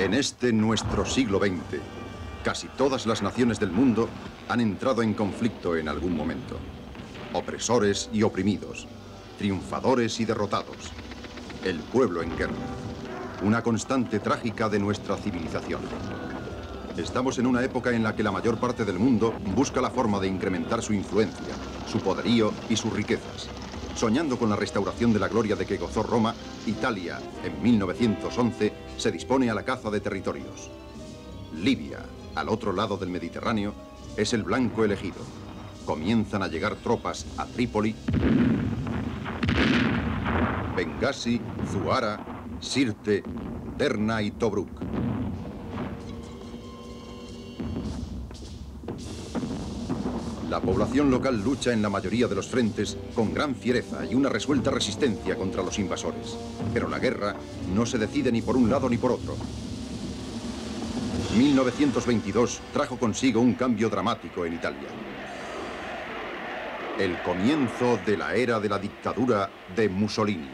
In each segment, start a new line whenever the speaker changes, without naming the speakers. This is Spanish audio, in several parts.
En este nuestro siglo XX, casi todas las naciones del mundo han entrado en conflicto en algún momento. Opresores y oprimidos, triunfadores y derrotados. El pueblo en guerra. Una constante trágica de nuestra civilización. Estamos en una época en la que la mayor parte del mundo busca la forma de incrementar su influencia, su poderío y sus riquezas. Soñando con la restauración de la gloria de que gozó Roma, Italia, en 1911, se dispone a la caza de territorios. Libia, al otro lado del Mediterráneo, es el blanco elegido. Comienzan a llegar tropas a Trípoli, Benghazi, Zuara, Sirte, Derna y Tobruk. La población local lucha en la mayoría de los frentes con gran fiereza y una resuelta resistencia contra los invasores. Pero la guerra no se decide ni por un lado ni por otro. 1922 trajo consigo un cambio dramático en Italia. El comienzo de la era de la dictadura de Mussolini.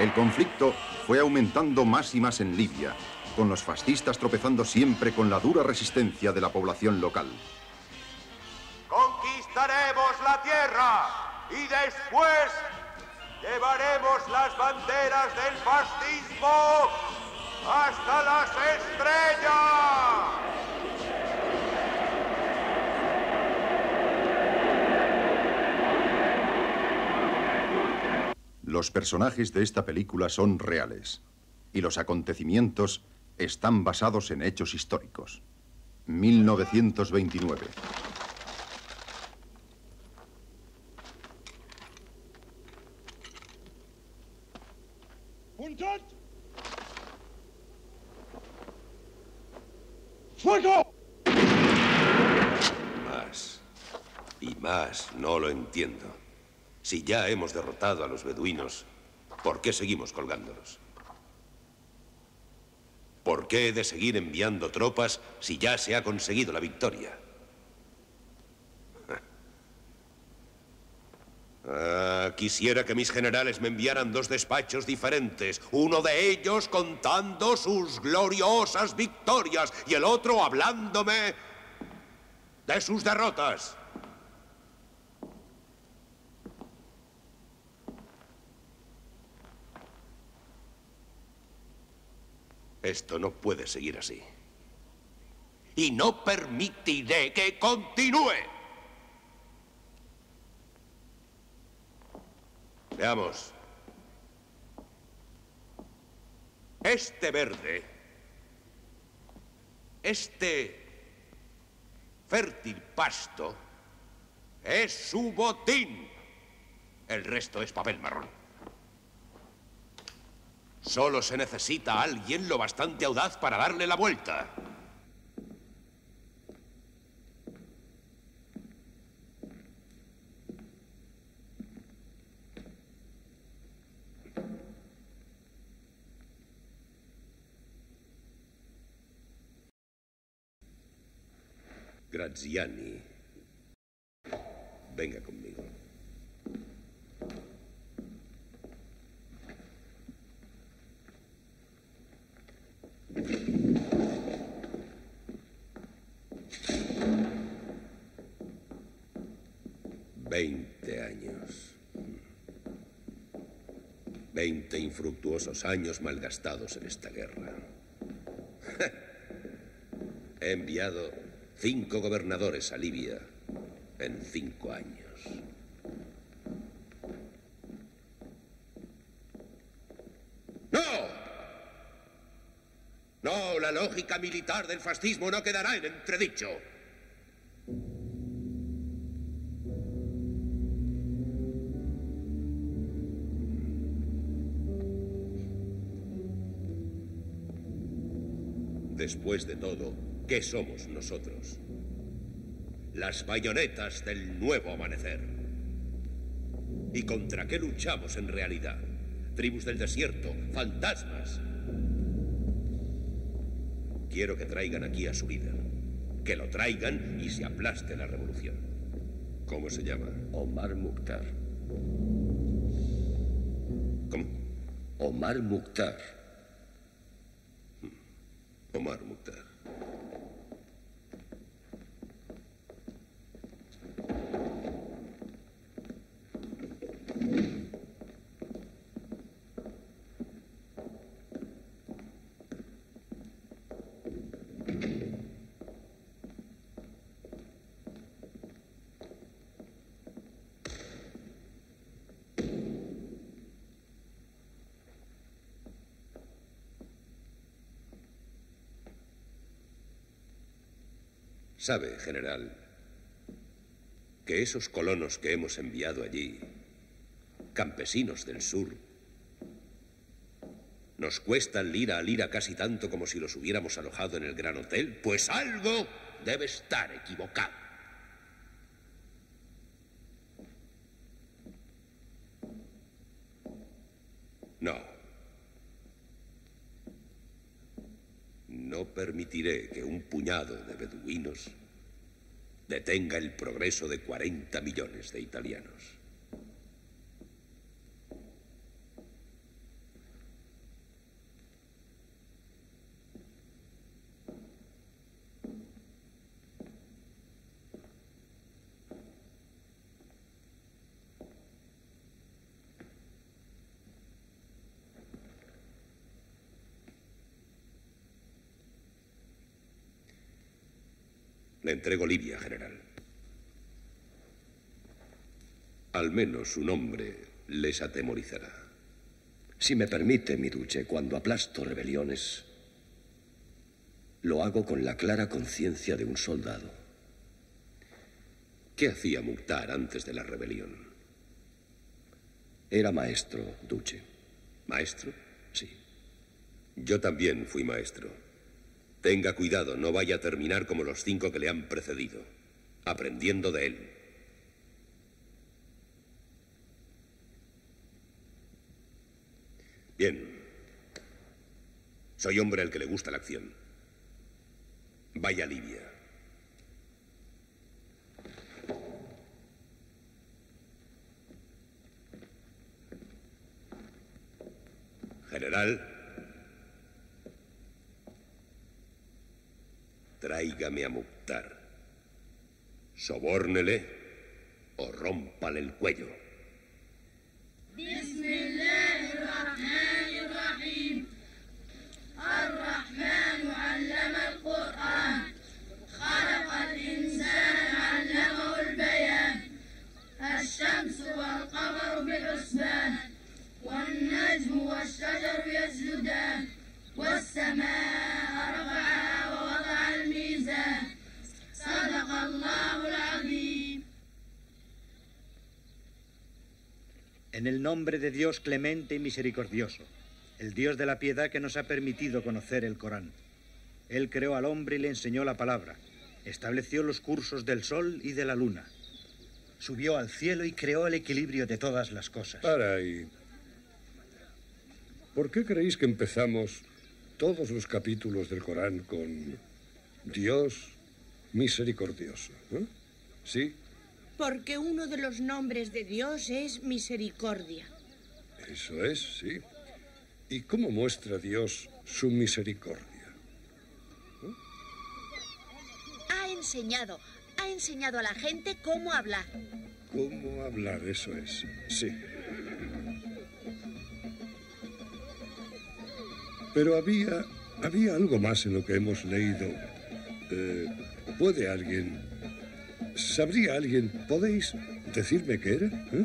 El conflicto fue aumentando más y más en Libia, con los fascistas tropezando siempre con la dura resistencia de la población local.
Conquistaremos la tierra y después llevaremos las banderas del fascismo hasta las estrellas.
Los personajes de esta película son reales y los acontecimientos están basados en hechos históricos. 1929.
¡Fuego! Más y más no lo entiendo. Si ya hemos derrotado a los beduinos, ¿por qué seguimos colgándolos? ¿Por qué he de seguir enviando tropas si ya se ha conseguido la victoria? Ah, quisiera que mis generales me enviaran dos despachos diferentes, uno de ellos contando sus gloriosas victorias y el otro hablándome de sus derrotas. Esto no puede seguir así. Y no permitiré que continúe. Veamos. Este verde, este fértil pasto, es su botín. El resto es papel marrón. Solo se necesita alguien lo bastante audaz para darle la vuelta. Graziani. Venga conmigo. Veinte años. Veinte infructuosos años malgastados en esta guerra. He enviado cinco gobernadores a Libia en cinco años. ¡No! No, la lógica militar del fascismo no quedará en entredicho. Después de todo, ¿qué somos nosotros? Las bayonetas del nuevo amanecer. ¿Y contra qué luchamos en realidad? Tribus del desierto, fantasmas. Quiero que traigan aquí a su líder. Que lo traigan y se aplaste la revolución. ¿Cómo se llama?
Omar Mukhtar.
¿Cómo? Omar Mukhtar. Omar Mukhtar. Sabe, general, que esos colonos que hemos enviado allí, campesinos del sur, nos cuestan lira a lira casi tanto como si los hubiéramos alojado en el Gran Hotel, pues algo debe estar equivocado. No. No permitiré que un puñado de beduinos detenga el progreso de 40 millones de italianos. Entrego Libia, general. Al menos su nombre les atemorizará.
Si me permite, mi duce, cuando aplasto rebeliones, lo hago con la clara conciencia de un soldado.
¿Qué hacía Mukhtar antes de la rebelión?
Era maestro, duce.
¿Maestro?
Sí.
Yo también fui maestro. Tenga cuidado, no vaya a terminar como los cinco que le han precedido, aprendiendo de él. Bien. Soy hombre al que le gusta la acción. Vaya Libia. General. Tráigame a Mukhtar. Sobórnele o rómpale el cuello.
بسم الله الرحمن الرحيم الرحمن علم القرآن خلق الإنسان علمه البيان الشمس والقمر بحسبان والنجم والشجر يسجدان والسماء
En el nombre de Dios clemente y misericordioso, el Dios de la piedad que nos ha permitido conocer el Corán. Él creó al hombre y le enseñó la palabra, estableció los cursos del sol y de la luna, subió al cielo y creó el equilibrio de todas las cosas.
Para ahí. ¿Por qué creéis que empezamos todos los capítulos del Corán con Dios misericordioso? ¿Sí?
Porque uno de los nombres de Dios es misericordia.
Eso es, sí. ¿Y cómo muestra Dios su misericordia?
Ha enseñado, ha enseñado a la gente cómo hablar.
¿Cómo hablar? Eso es, sí. Pero había, había algo más en lo que hemos leído. Eh, ¿Puede alguien, sabría alguien, podéis decirme qué era? ¿Eh?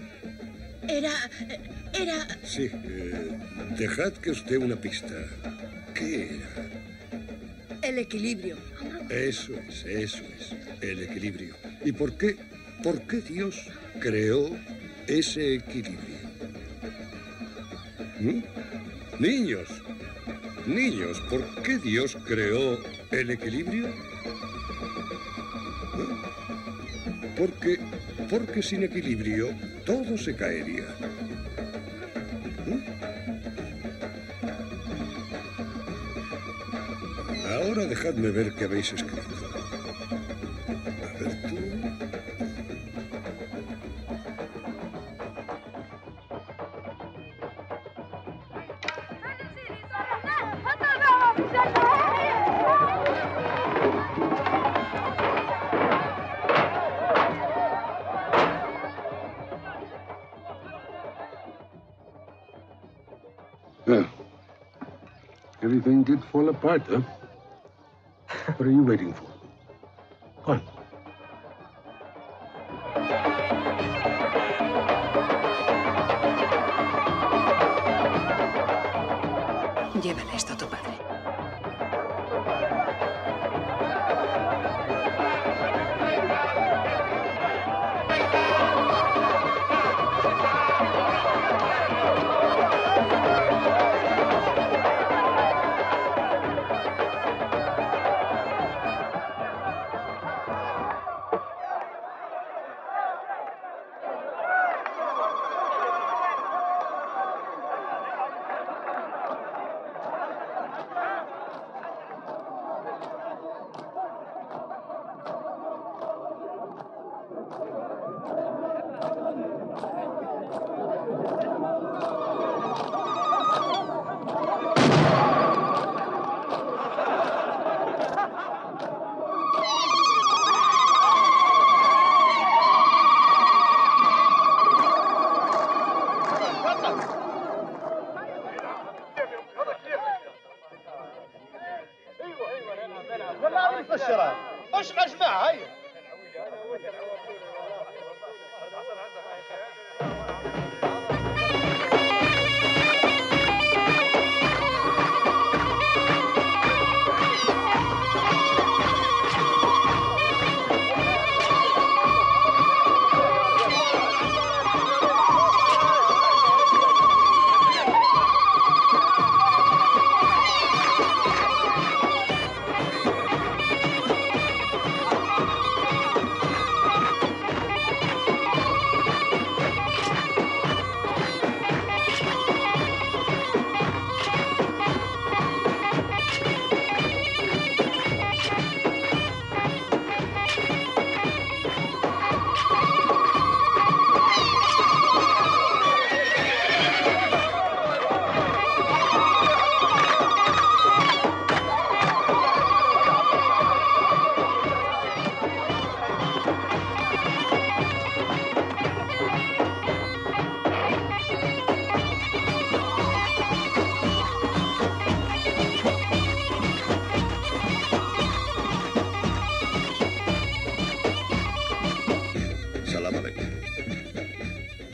Era. era.
Sí, eh, dejad que os dé una pista. ¿Qué era?
el equilibrio.
Eso es, eso es, el equilibrio. ¿Y por qué, por qué Dios creó ese equilibrio? ¿Mm? Niños, niños, ¿por qué Dios creó el equilibrio? Porque, porque sin equilibrio todo se caería. ¿Mm? Ahora dejadme ver qué habéis escrito. partner. What are you waiting for?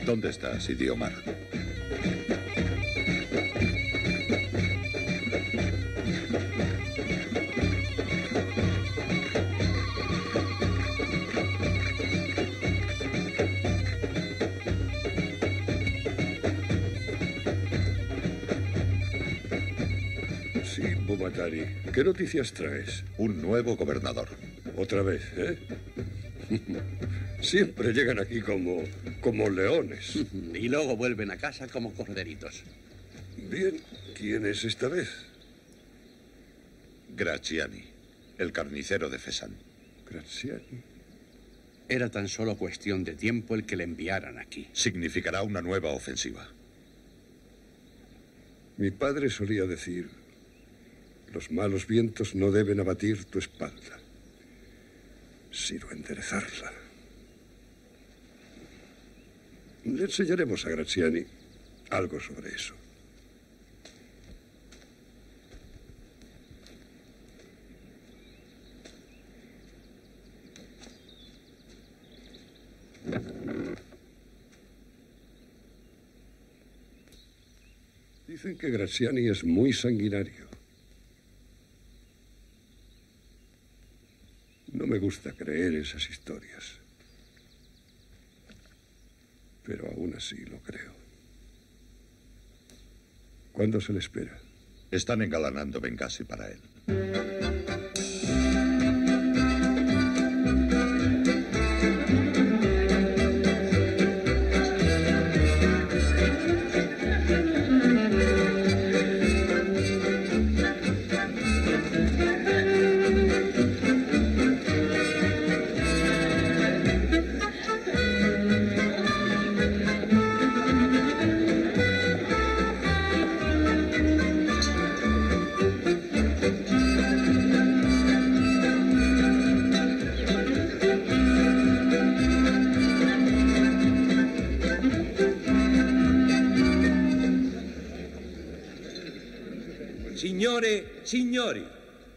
¿Dónde está Sidi Omar?
Sí, Bobatari. ¿Qué noticias traes?
Un nuevo gobernador.
Otra vez, ¿eh? Siempre llegan aquí como, como leones.
Y luego vuelven a casa como corderitos.
Bien, ¿quién es esta vez?
Graziani, el carnicero de Fesan.
Graziani.
Era tan solo cuestión de tiempo el que le enviaran aquí.
Significará una nueva ofensiva.
Mi padre solía decir, los malos vientos no deben abatir tu espalda, sino enderezarla. Le enseñaremos a Graziani algo sobre eso. Dicen que Graziani es muy sanguinario. No me gusta creer esas historias. Pero aún así lo creo. ¿Cuándo se le espera?
Están engalanando Benghazi para él.
Signori,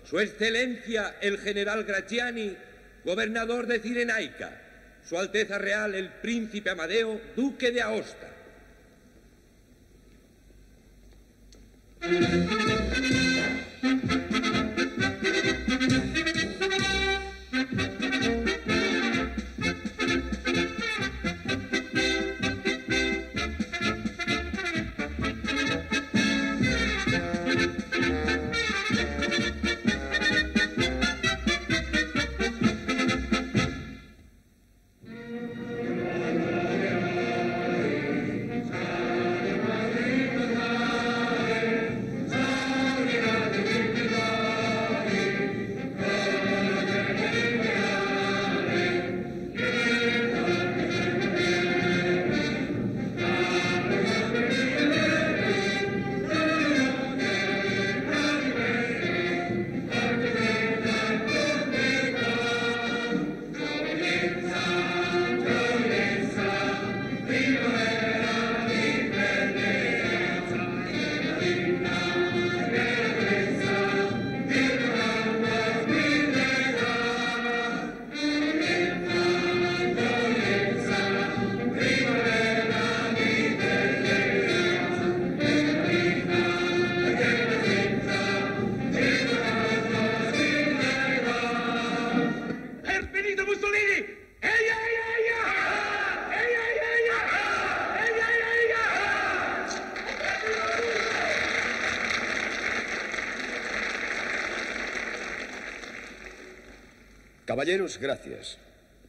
Su Excelencia el general Graziani, gobernador de Cirenaica, Su Alteza Real el príncipe Amadeo, duque de Aosta.
Caballeros, gracias.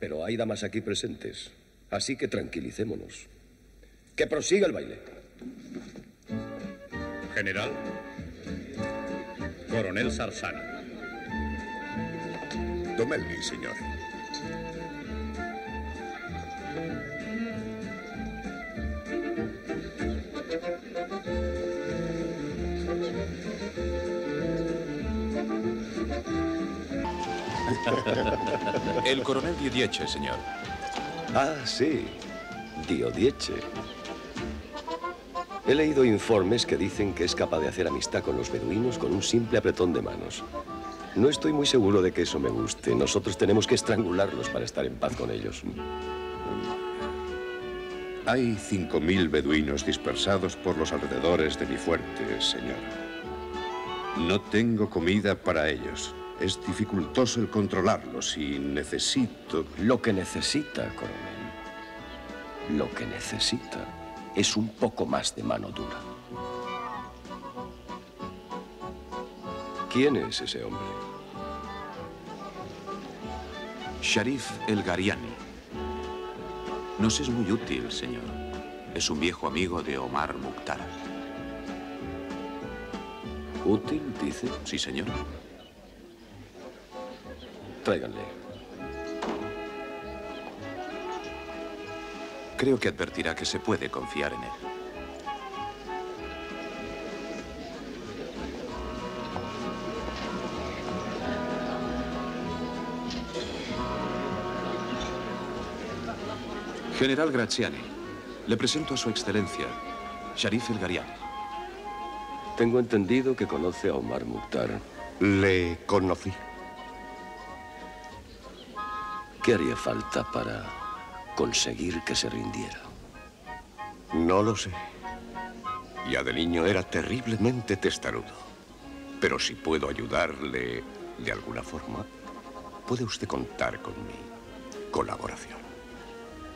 Pero hay damas aquí presentes. Así que tranquilicémonos. Que prosiga el baile.
General. Coronel Sarsani.
Domelli, señor.
El coronel Diodieche, señor.
Ah, sí. Diodieche. He leído informes que dicen que es capaz de hacer amistad con los beduinos con un simple apretón de manos. No estoy muy seguro de que eso me guste. Nosotros tenemos que estrangularlos para estar en paz con ellos.
Hay 5.000 beduinos dispersados por los alrededores de mi fuerte, señor. No tengo comida para ellos. Es dificultoso el controlarlos y necesito...
Lo que necesita, coronel, lo que necesita es un poco más de mano dura. ¿Quién es ese hombre?
Sharif El Gariani. Nos es muy útil, señor. Es un viejo amigo de Omar Mukhtar.
¿Útil, dice?
Sí, señor.
Tráiganle.
Creo que advertirá que se puede confiar en él. General Graziani, le presento a su excelencia, Sharif El Gariani.
Tengo entendido que conoce a Omar Mukhtar.
Le conocí.
¿Qué haría falta para conseguir que se rindiera?
No lo sé. Ya de niño era terriblemente testarudo. Pero si puedo ayudarle de alguna forma, puede usted contar con mi colaboración.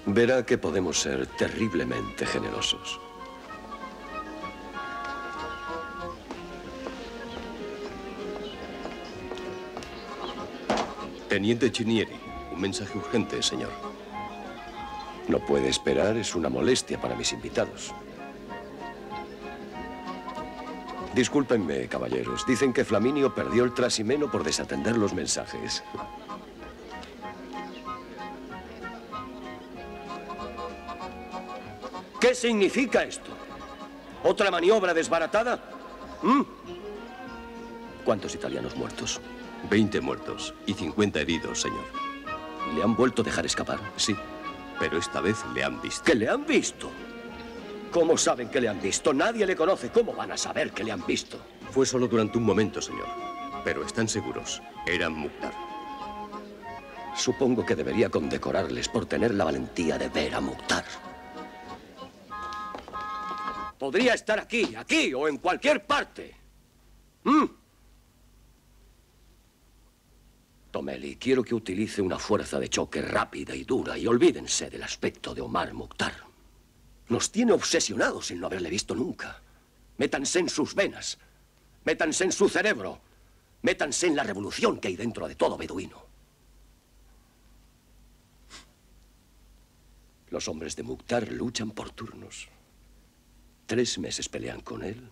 Verá que podemos ser terriblemente generosos.
Teniente Chinieri, un mensaje urgente, señor.
No puede esperar, es una molestia para mis invitados. Discúlpenme, caballeros. Dicen que Flaminio perdió el trasimeno por desatender los mensajes. ¿Qué significa esto? ¿Otra maniobra desbaratada? ¿Mm? ¿Cuántos italianos muertos?
Veinte muertos y 50 heridos, señor.
¿Y le han vuelto a dejar escapar?
Sí, pero esta vez le han visto.
¿Que le han visto? ¿Cómo saben que le han visto? Nadie le conoce. ¿Cómo van a saber que le han visto?
Fue solo durante un momento, señor. Pero están seguros, eran Mukhtar.
Supongo que debería condecorarles por tener la valentía de ver a Mukhtar. Podría estar aquí, aquí o en cualquier parte. ¿Mm? Quiero que utilice una fuerza de choque rápida y dura y olvídense del aspecto de Omar Mukhtar. Nos tiene obsesionados sin no haberle visto nunca. Métanse en sus venas. Métanse en su cerebro. Métanse en la revolución que hay dentro de todo beduino. Los hombres de Mukhtar luchan por turnos. Tres meses pelean con él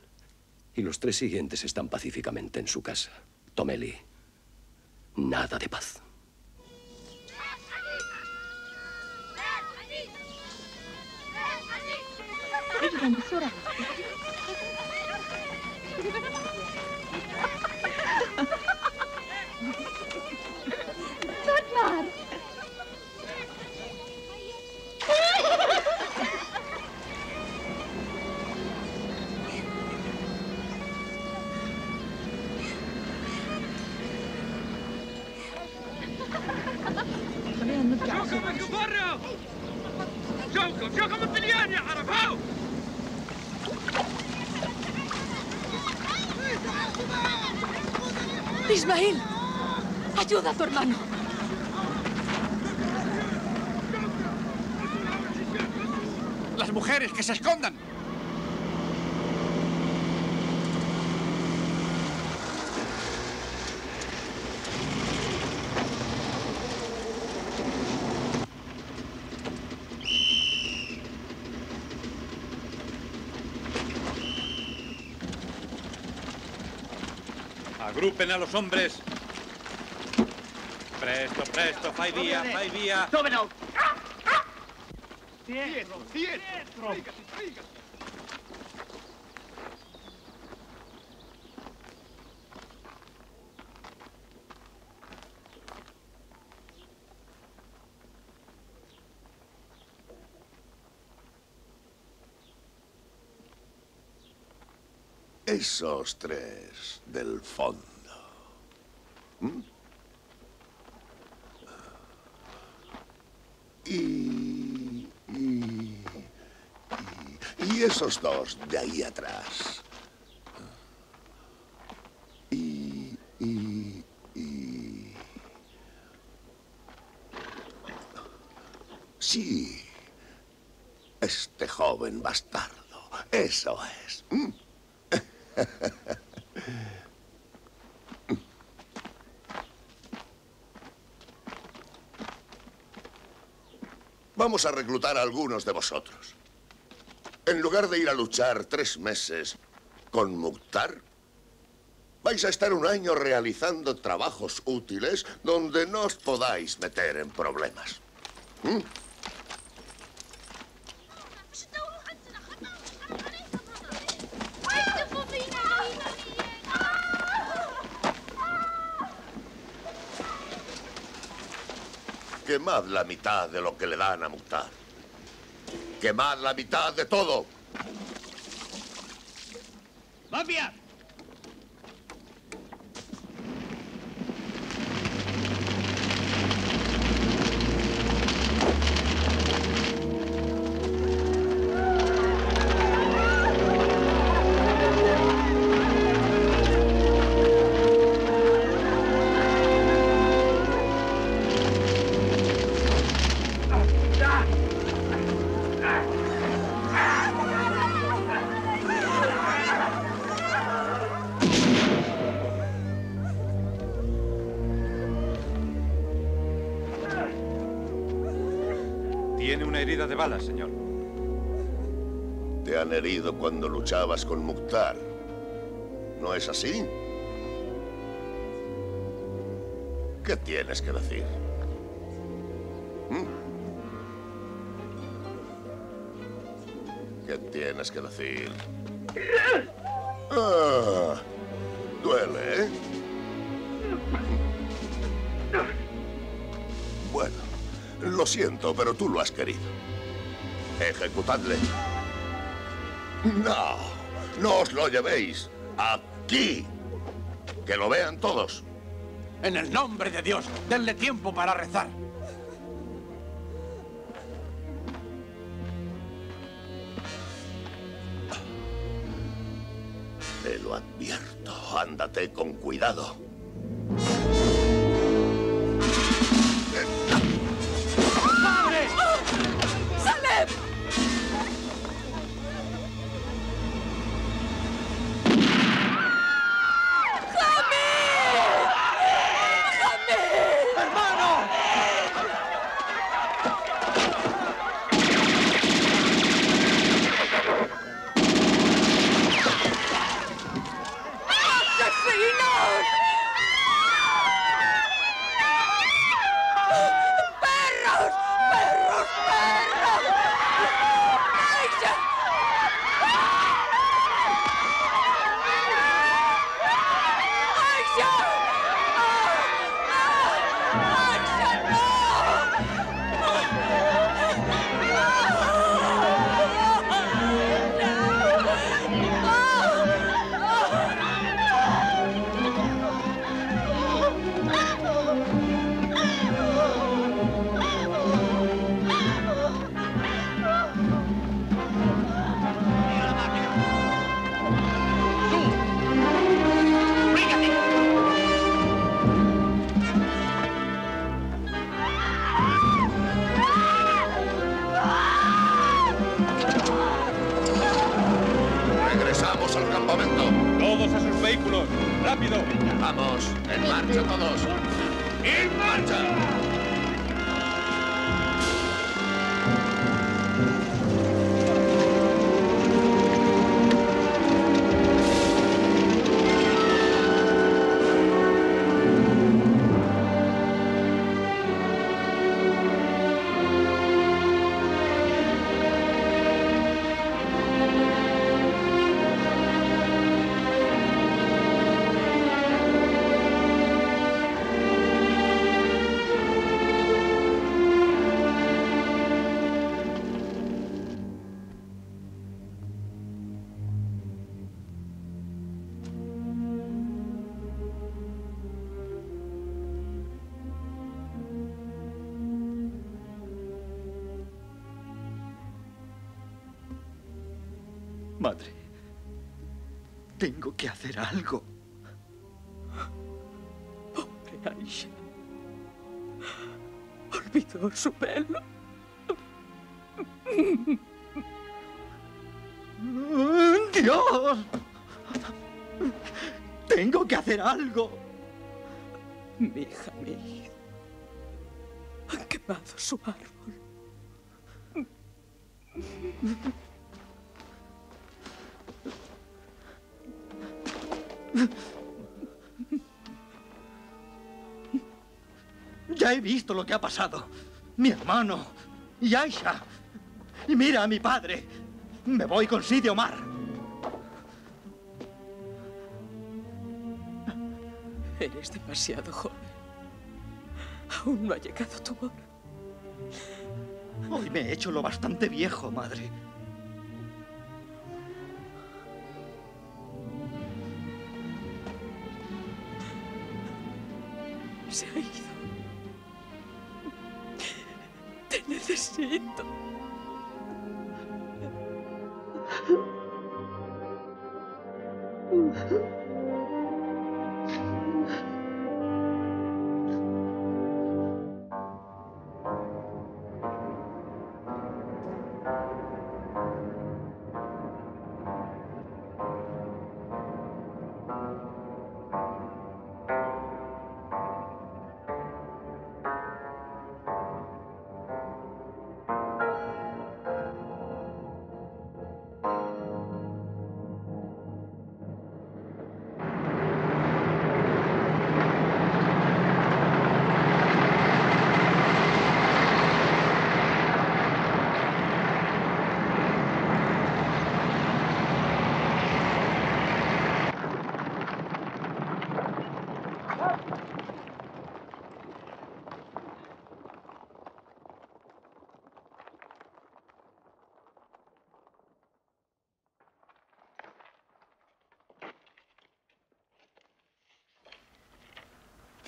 y los tres siguientes están pacíficamente en su casa. Tomeli, nada de paz.
شوفوا الطليان يا عرب هاو
Ismael, ayuda a tu hermano.
¡Las mujeres, que se escondan!
Agrupen a los hombres. Presto, presto, fai via, fai via.
Tómelo. Dietro, dietro.
Esos tres del fondo. ¿Mm? Y, y, y, y esos dos de ahí atrás. Y, y, y... Sí, este joven bastardo. Eso es. ¿Mm? A reclutar a algunos de vosotros. En lugar de ir a luchar tres meses con Mukhtar, vais a estar un año realizando trabajos útiles donde no os podáis meter en problemas. ¿Mm? Quemad la mitad de lo que le dan a Mukhtar. Quemad la mitad de todo.
¡Mafia!
Cuando luchabas con Mukhtar. ¿No es así? ¿Qué tienes que decir? ¿Mm? ¿Qué tienes que decir? Ah, duele, ¿eh? Bueno, lo siento, pero tú lo has querido. Ejecutadle. No, no os lo llevéis.
Aquí. Que lo vean todos.
En el nombre de Dios, denle tiempo para rezar.
Te lo advierto. Ándate con cuidado.
He visto lo que ha pasado. Mi hermano y Aisha. Y mira a mi padre. Me voy con Sidi Omar.
Eres demasiado joven. Aún no ha llegado tu hora.
Hoy me he hecho lo bastante viejo, madre.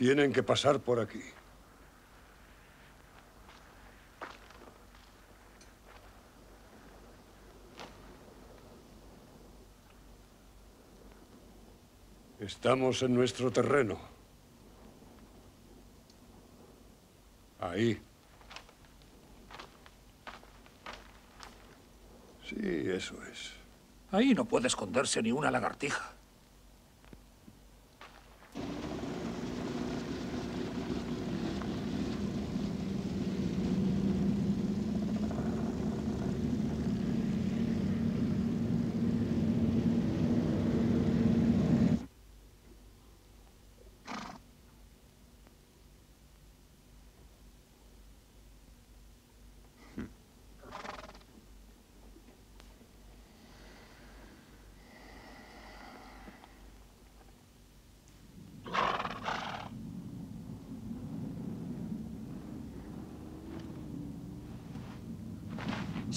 Tienen que pasar por aquí. Estamos en nuestro terreno. Ahí. Sí, eso es.
Ahí no puede esconderse ni una lagartija.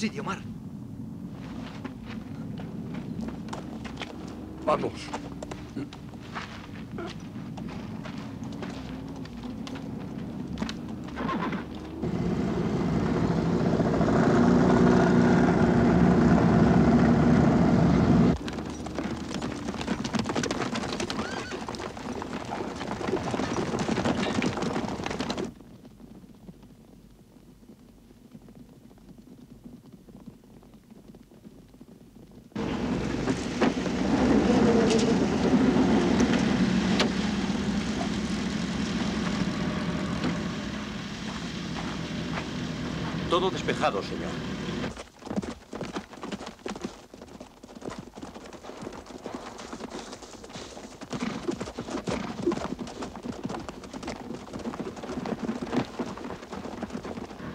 Sí, Diomar.
Vamos.
Todo despejado, señor.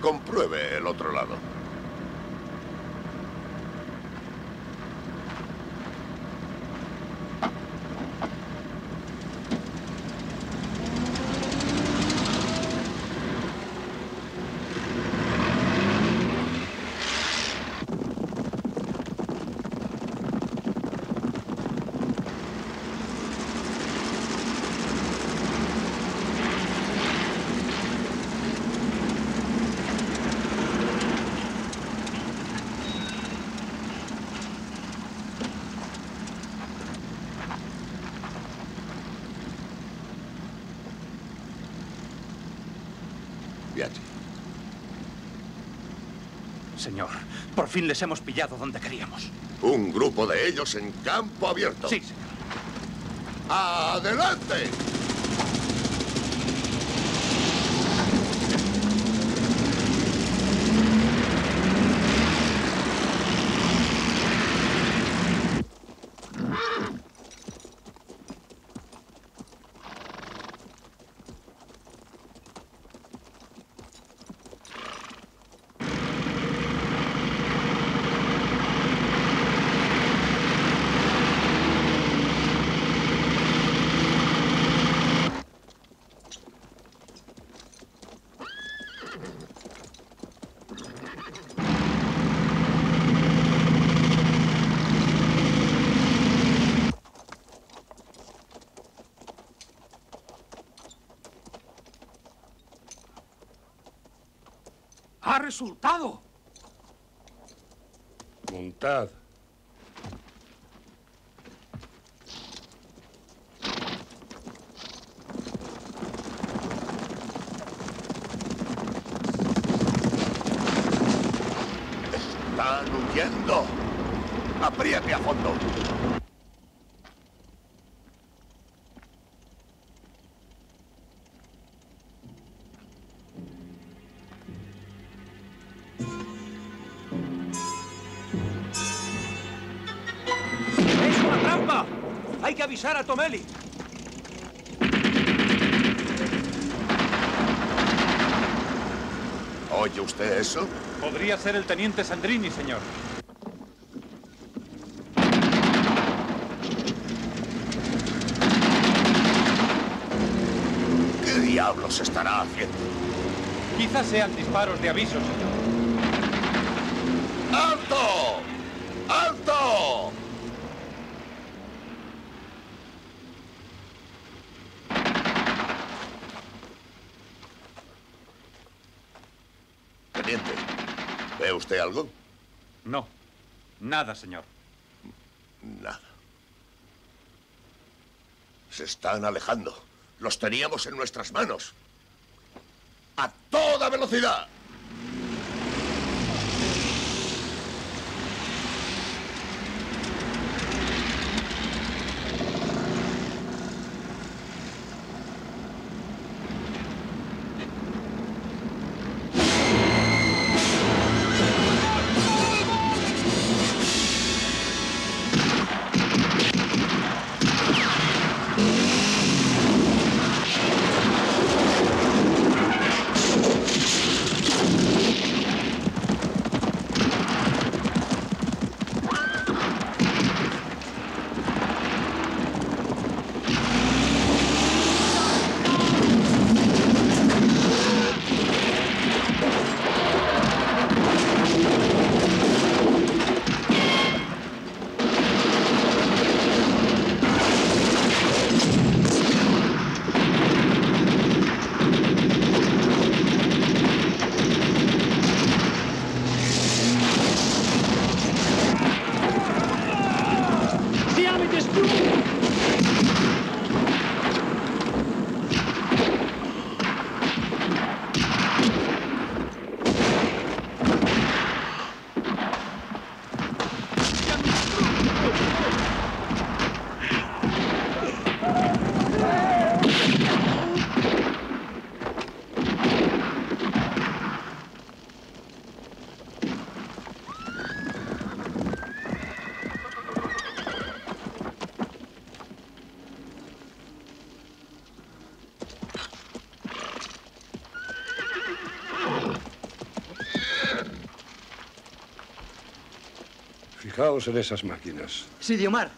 Compruebe el otro lado. Viaje.
Señor, por fin les hemos pillado donde queríamos.
Un grupo de ellos en campo abierto.
Sí, señor.
¡Adelante!
¡Ha resultado!
Montad.
¡Están huyendo! ¡Apriete a fondo!
Hay que avisar a Tomeli.
¿Oye usted eso?
Podría ser el teniente Sandrini, señor.
¿Qué diablos estará haciendo?
Quizás sean disparos de aviso, señor.
Usted algo?
No, nada, señor.
Nada. Se están alejando. Los teníamos en nuestras manos. ¡A toda velocidad!
Fijaos en esas máquinas.
Sidiomar.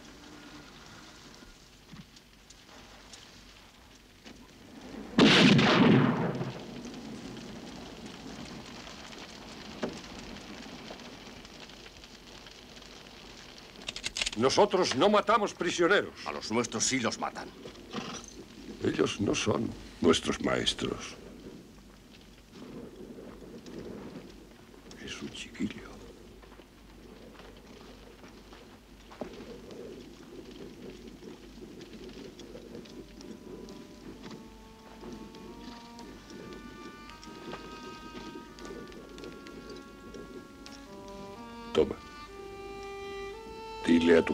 Nosotros no matamos prisioneros.
A los nuestros sí los matan.
Ellos no son nuestros maestros.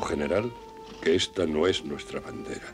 General que esta no es nuestra bandera.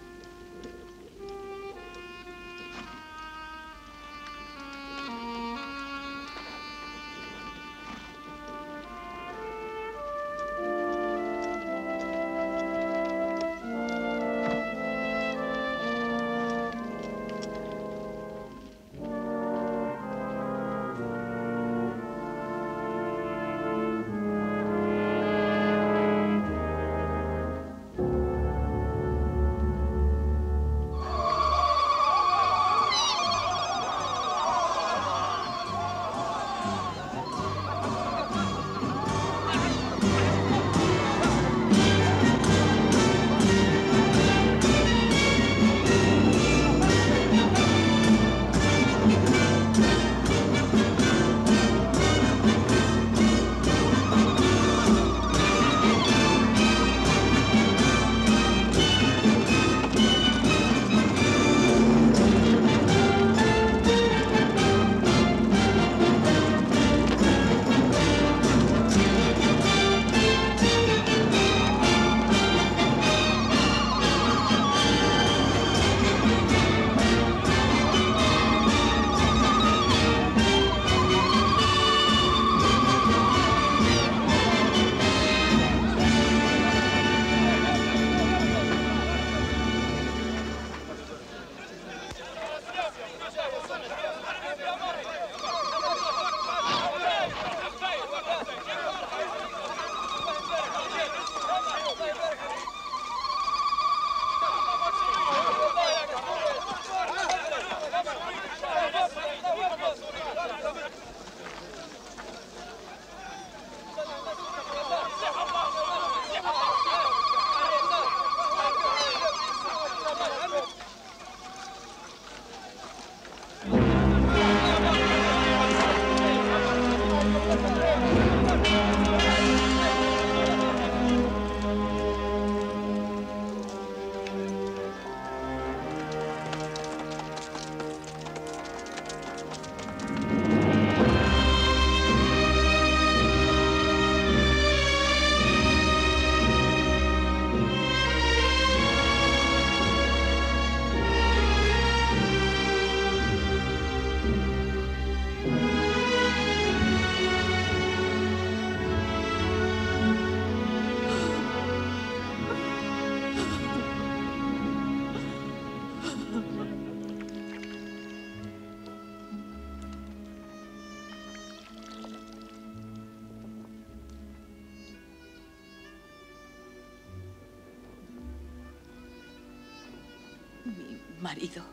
Marido.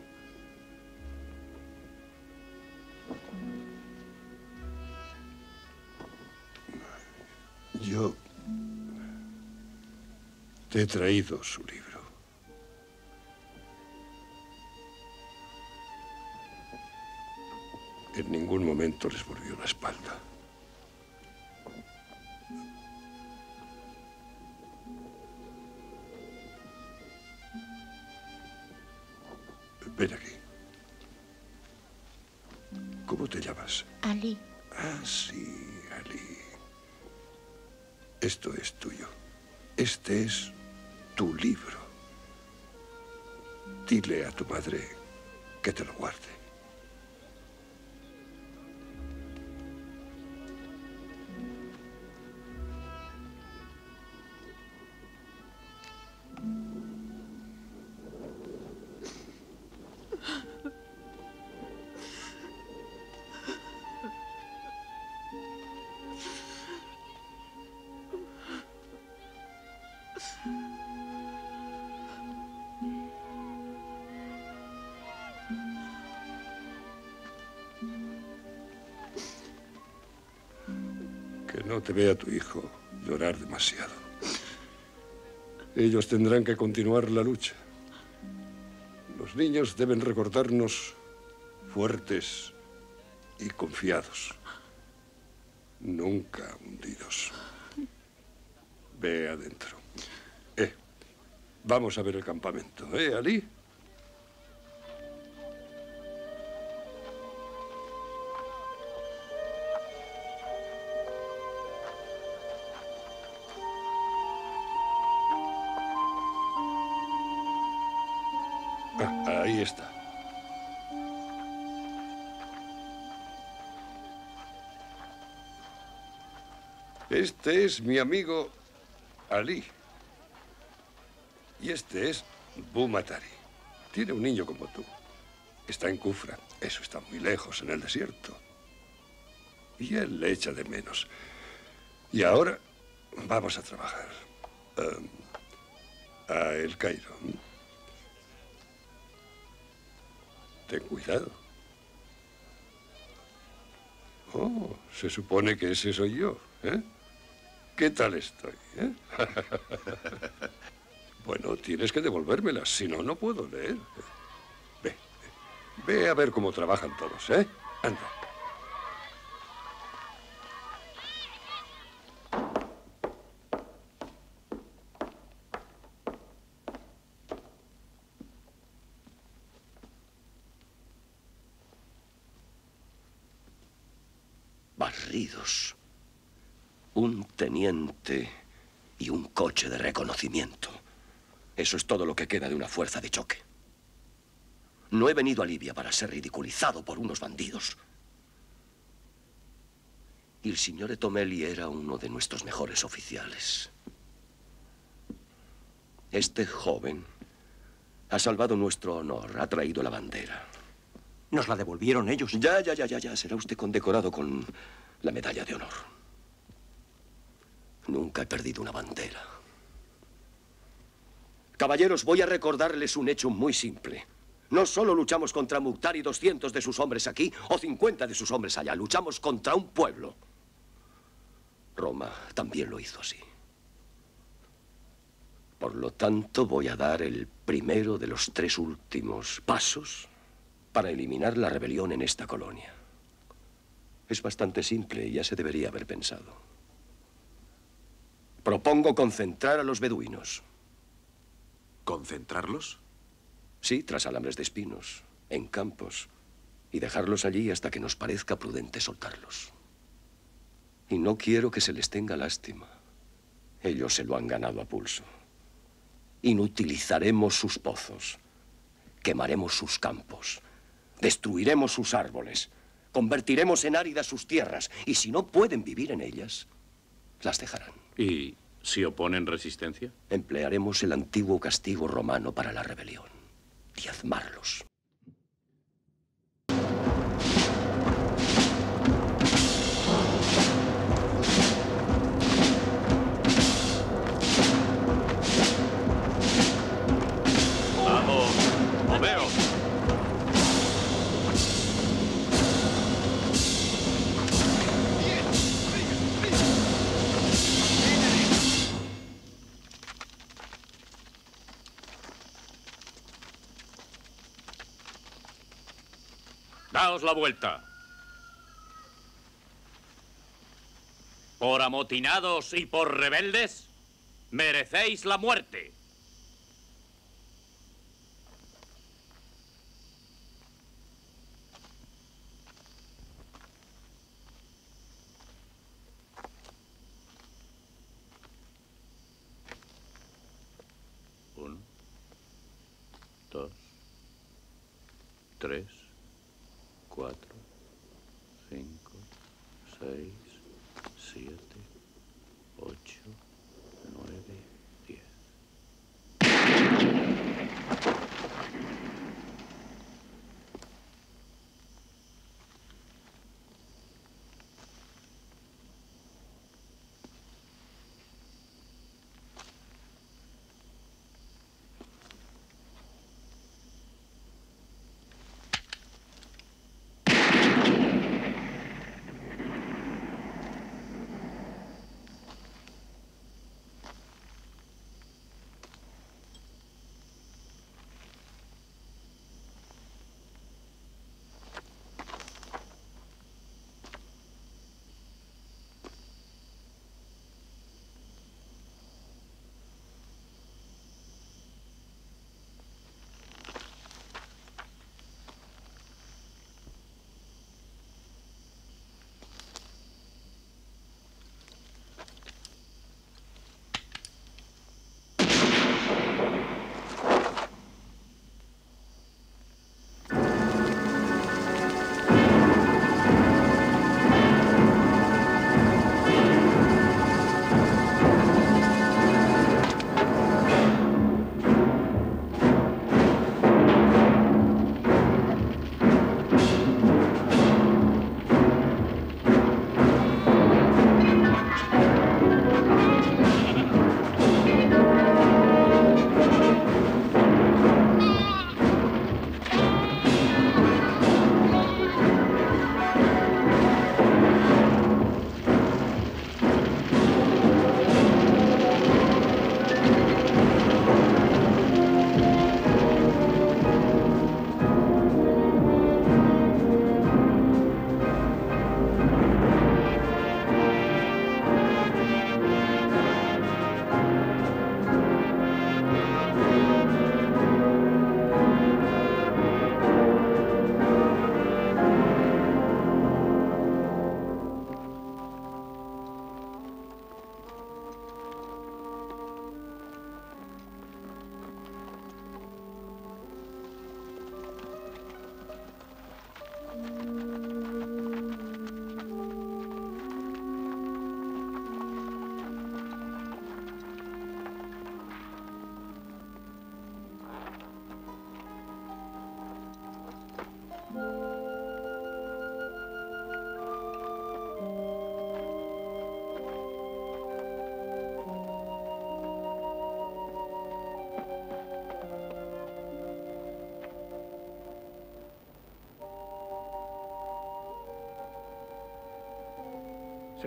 Yo te he traído su libro. Esto es tuyo. Este es tu libro. Dile a tu madre que te lo guarde. Te vea tu hijo llorar demasiado. Ellos tendrán que continuar la lucha. Los niños deben recordarnos fuertes y confiados. Nunca hundidos. Ve adentro. Eh, vamos a ver el campamento, ¿eh, Ali? Este es mi amigo Ali. Y este es Bumatari. Tiene un niño como tú. Está en Kufra. Eso está muy lejos, en el desierto. Y él le echa de menos. Y ahora vamos a trabajar. Em, a El Cairo. Ten cuidado. Oh, se supone que ese soy yo, ¿eh? ¿Qué tal estoy? eh? bueno, tienes que devolvérmelas, si no, no puedo leer. Ve, ve, ve a ver cómo trabajan todos, ¿eh? Anda.
Barridos. Un teniente y un coche Eso es todo lo que queda de una fuerza de choque. No he venido a Libia para ser ridiculizado por unos bandidos. Y el señor Tomeli era uno de nuestros mejores oficiales. Este joven ha salvado nuestro honor, ha traído la bandera.
Nos la devolvieron ellos.
Ya, ya, ya, ya, ya. Será usted condecorado con la medalla de honor. Nunca he perdido una bandera. Caballeros, voy a recordarles un hecho muy simple. No solo luchamos contra Mukhtar y 200 de sus hombres aquí o 50 de sus hombres allá. Luchamos contra un pueblo. Roma también lo hizo así. Por lo tanto, voy a dar el primero de los tres últimos pasos para eliminar la rebelión en esta colonia. Es bastante simple y ya se debería haber pensado. Propongo concentrar a los beduinos.
¿Concentrarlos?
Sí, tras alambres de espinos, en campos, y dejarlos allí hasta que nos parezca prudente soltarlos. Y no quiero que se les tenga lástima. Ellos se lo han ganado a pulso. Inutilizaremos sus pozos, quemaremos sus campos, destruiremos sus árboles, convertiremos en áridas sus tierras, y si no pueden vivir en ellas, las dejarán.
¿Y si oponen resistencia?
Emplearemos el antiguo castigo romano para la rebelión. Diezmarlos.
La vuelta. Por amotinados y por rebeldes, merecéis la muerte. Uno, dos, tres, cuatro, cinco, seis,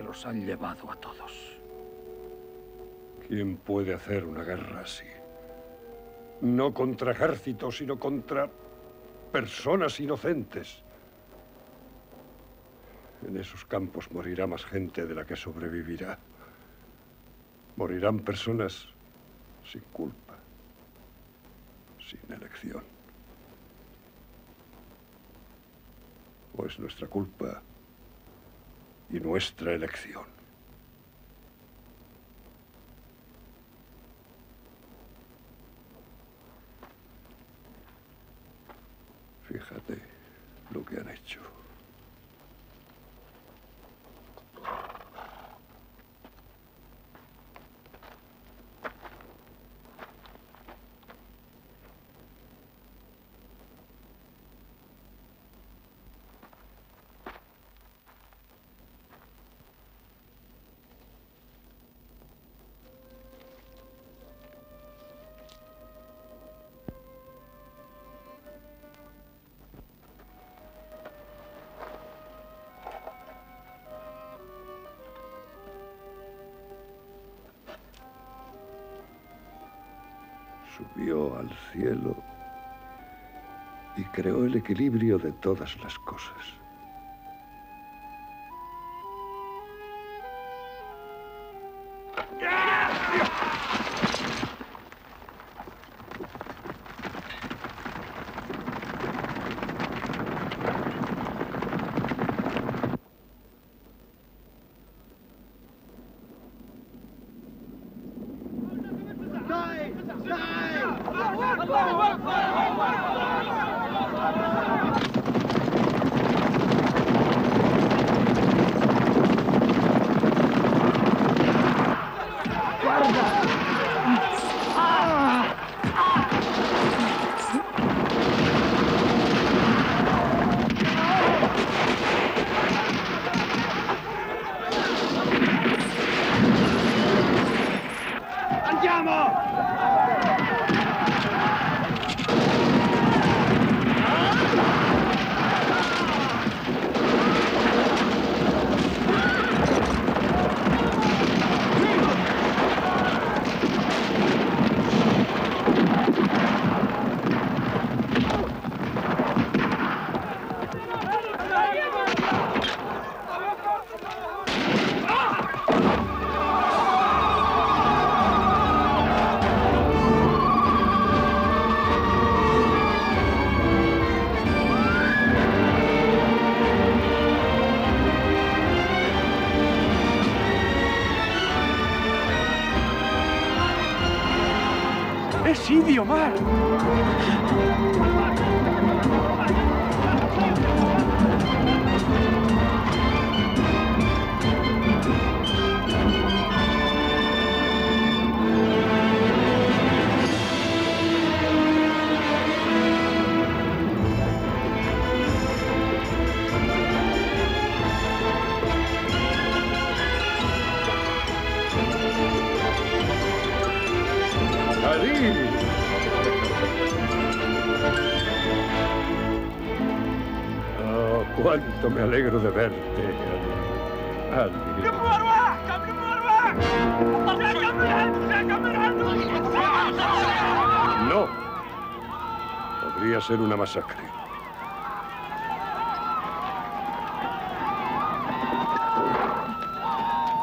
los han llevado a todos.
¿Quién puede hacer una guerra así? No contra ejércitos, sino contra personas inocentes. En esos campos morirá más gente de la que sobrevivirá. Morirán personas sin culpa, sin elección. O es nuestra culpa y nuestra elección. Fíjate lo que han hecho. Creó el equilibrio de todas las cosas.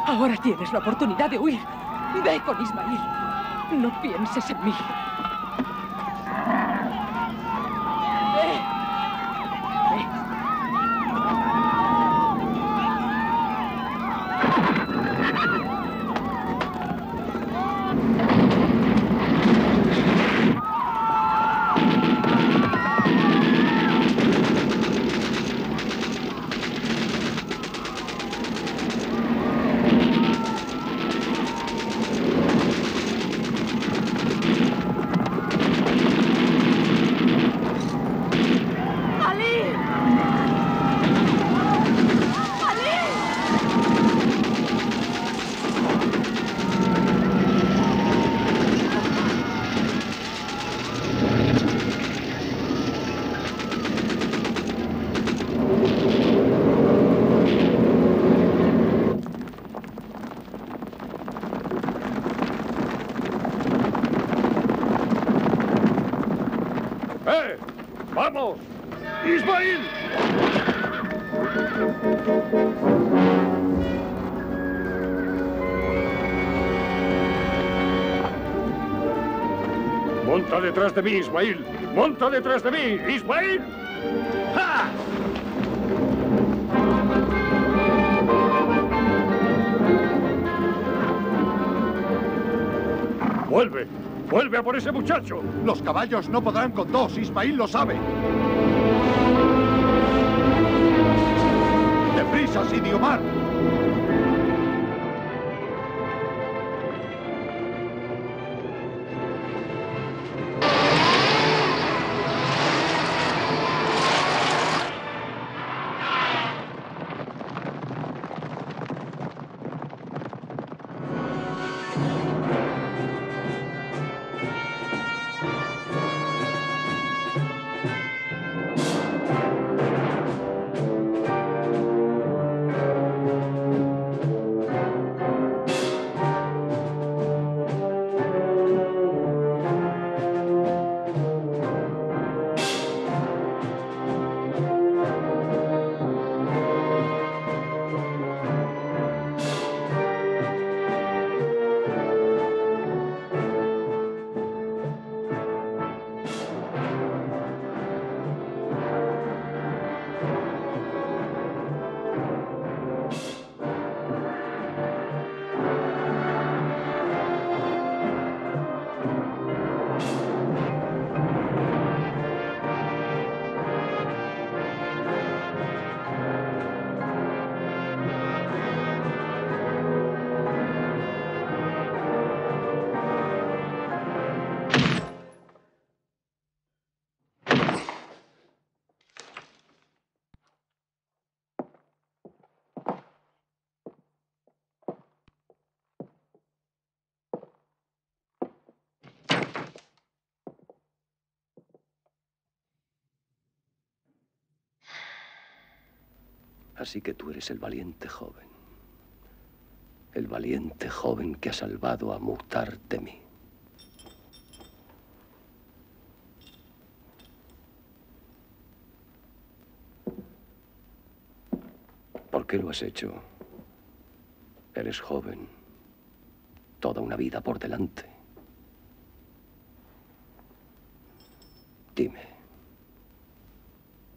Ahora tienes la oportunidad de huir. Ve con Ismail. No pienses en mí.
¡Eh! ¡Vamos! ¡Ismail! Monta detrás de mí, Ismail. Monta detrás de mí, Ismail. ¡Ja! Vuelve, vuelve a por ese muchacho.
Los caballos no podrán con dos, Ismail lo sabe. ¡Deprisa, Sidiomar!
Así que tú eres el valiente joven. El valiente joven que ha salvado a Mukhtar de mí. ¿Por qué lo has hecho? Eres joven. Toda una vida por delante. Dime.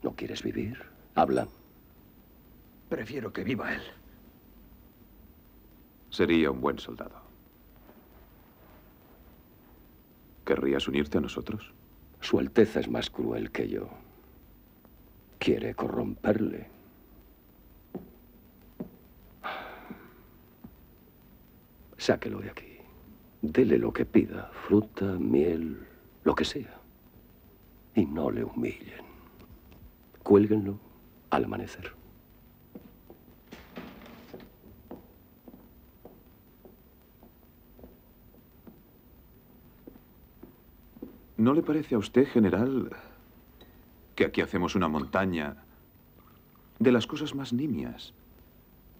¿No quieres vivir? Habla.
Prefiero que viva él.
Sería un buen soldado. ¿Querrías unirte a nosotros?
Su Alteza es más cruel que yo. Quiere corromperle. Sáquelo de aquí. Dele lo que pida, fruta, miel, lo que sea. Y no le humillen. Cuélguenlo al amanecer.
¿No le parece a usted, general, que aquí hacemos una montaña de las cosas más nimias,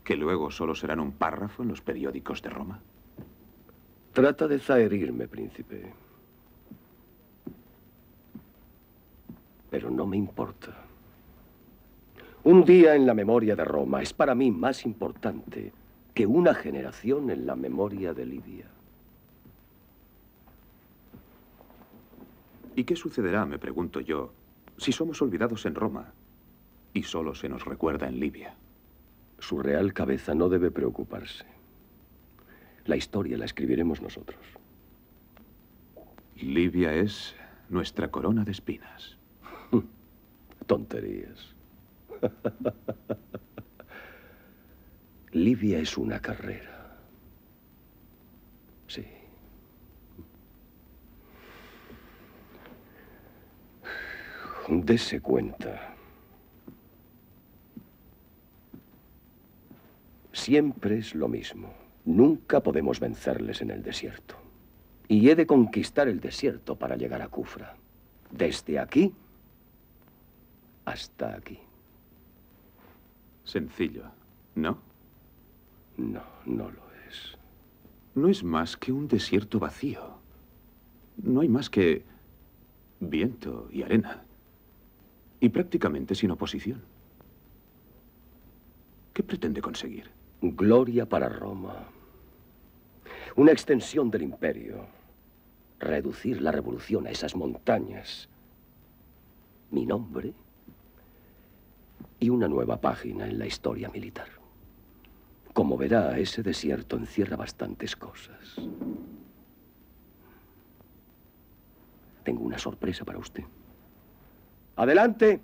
que luego solo serán un párrafo en los periódicos de Roma?
Trata de zaherirme, príncipe. Pero no me importa. Un día en la memoria de Roma es para mí más importante que una generación en la memoria de Libia.
¿Y qué sucederá, me pregunto yo, si somos olvidados en Roma y solo se nos recuerda en Libia?
Su real cabeza no debe preocuparse. La historia la escribiremos nosotros.
Libia es nuestra corona de espinas.
Tonterías. Libia es una carrera. Sí. Dese cuenta. Siempre es lo mismo. Nunca podemos vencerles en el desierto. Y he de conquistar el desierto para llegar a Kufra. Desde aquí hasta aquí.
Sencillo, ¿no?
No, no lo es.
No es más que un desierto vacío. No hay más que viento y arena. Y prácticamente sin oposición. ¿Qué pretende conseguir?
Gloria para Roma. Una extensión del imperio. Reducir la revolución a esas montañas. Mi nombre y una nueva página en la historia militar. Como verá, ese desierto encierra bastantes cosas. Tengo una sorpresa para usted. Adelante.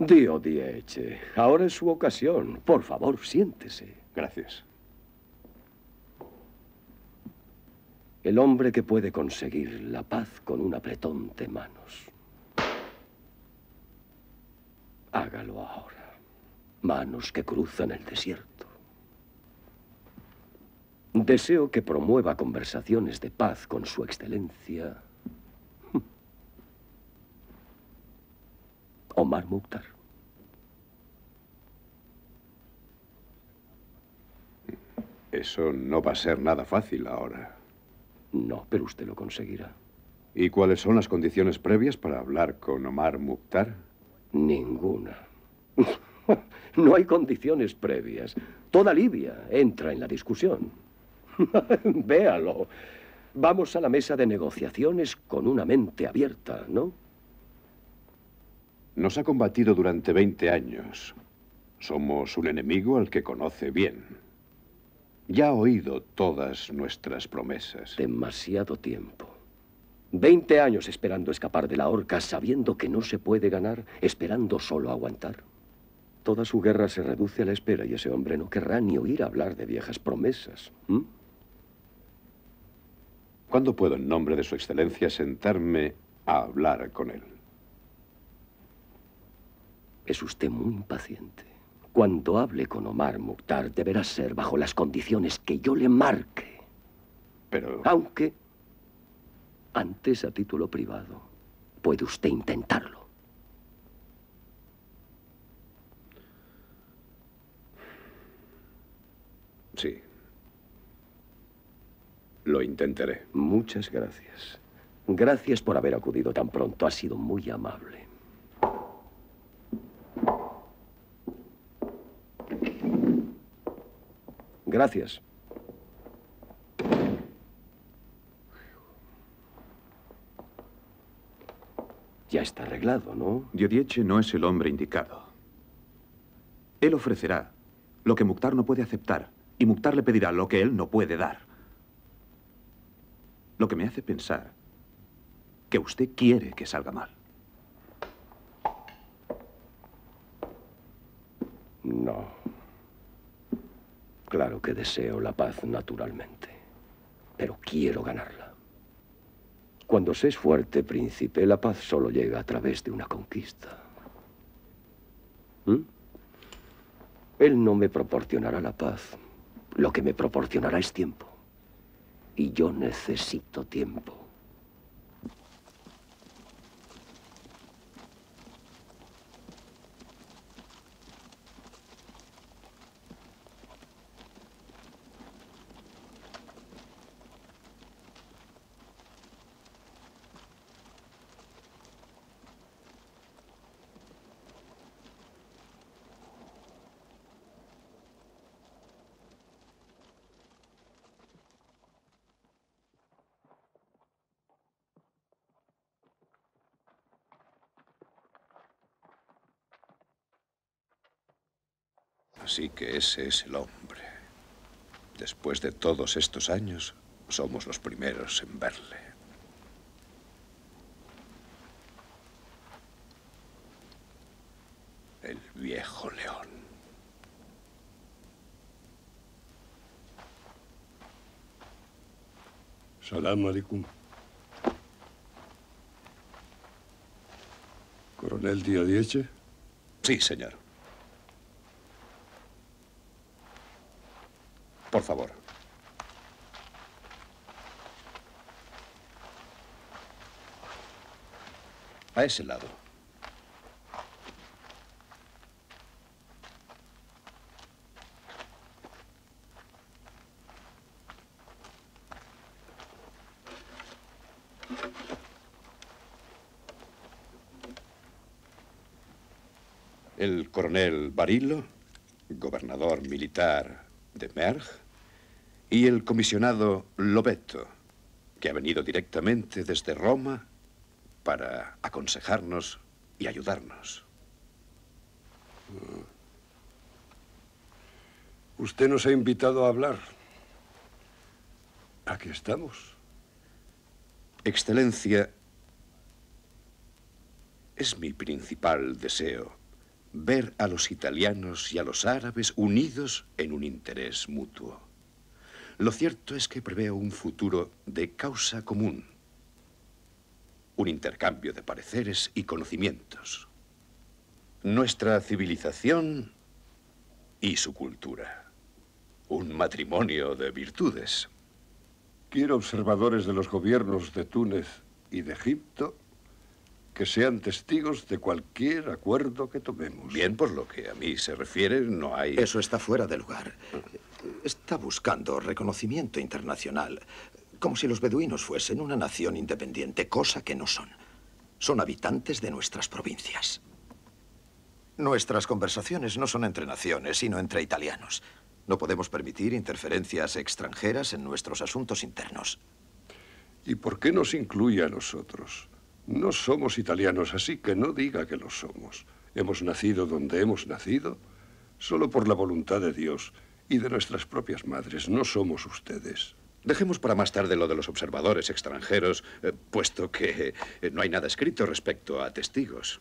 Dio Diece, ahora es su ocasión. Por favor, siéntese.
Gracias.
El hombre que puede conseguir la paz con un apretón de manos. Hágalo ahora. Manos que cruzan el desierto. Deseo que promueva conversaciones de paz con su excelencia. Omar Mukhtar.
Eso no va a ser nada fácil ahora.
No, pero usted lo conseguirá.
¿Y cuáles son las condiciones previas para hablar con Omar Mukhtar?
Ninguna. No hay condiciones previas. Toda Libia entra en la discusión. Véalo. Vamos a la mesa de negociaciones con una mente abierta, ¿no?
Nos ha combatido durante 20 años. Somos un enemigo al que conoce bien. Ya ha oído todas nuestras promesas.
Demasiado tiempo. Veinte años esperando escapar de la horca, sabiendo que no se puede ganar, esperando solo aguantar. Toda su guerra se reduce a la espera y ese hombre no querrá ni oír hablar de viejas promesas.
¿Cuándo puedo, en nombre de su excelencia, sentarme a hablar con él?
Es usted muy impaciente. Cuando hable con Omar Mukhtar, deberá ser bajo las condiciones que yo le marque.
Pero...
Aunque Antes, a título privado, puede usted intentarlo.
Sí. Lo intentaré.
Muchas gracias. Gracias por haber acudido tan pronto. Ha sido muy amable. Gracias. Ya está arreglado, ¿no?
Diodieche no es el hombre indicado. Él ofrecerá lo que Mukhtar no puede aceptar, y Mukhtar le pedirá lo que él no puede dar. Lo que me hace pensar que usted quiere que salga mal.
No. Claro que deseo la paz naturalmente, pero quiero ganarla. Cuando se es fuerte, príncipe, la paz solo llega a través de una conquista. ¿Mm? Él no me proporcionará la paz. Lo que me proporcionará es tiempo. Y yo necesito tiempo.
Así que ese es el hombre. Después de todos estos años, somos los primeros en verle. El viejo león.
Salam alaikum. ¿Coronel Diodieche?
Sí, señor. Por A ese lado. El coronel Barilo, gobernador militar de Merg, y el comisionado Lobeto, que ha venido directamente desde Roma para aconsejarnos y ayudarnos.
Usted nos ha invitado a hablar. Aquí estamos.
Excelencia, es mi principal deseo ver a los italianos y a los árabes unidos en un interés mutuo. Lo cierto es que preveo un futuro de causa común, un intercambio de pareceres y conocimientos, nuestra civilización y su cultura, un matrimonio de virtudes.
Quiero observadores de los gobiernos de Túnez y de Egipto que sean testigos de cualquier acuerdo que tomemos.
Bien, por lo que a mí se refiere, no hay...
Eso está fuera de lugar. Está buscando reconocimiento internacional, como si los beduinos fuesen una nación independiente, cosa que no son. Son habitantes de nuestras provincias. Nuestras conversaciones no son entre naciones, sino entre italianos. No podemos permitir interferencias extranjeras en nuestros asuntos internos.
¿Y por qué nos incluye a nosotros? No somos italianos, así que no diga que lo somos. Hemos nacido donde hemos nacido, solo por la voluntad de Dios y de nuestras propias madres. No somos ustedes.
Dejemos para más tarde lo de los observadores extranjeros, eh, puesto que eh, no hay nada escrito respecto a testigos.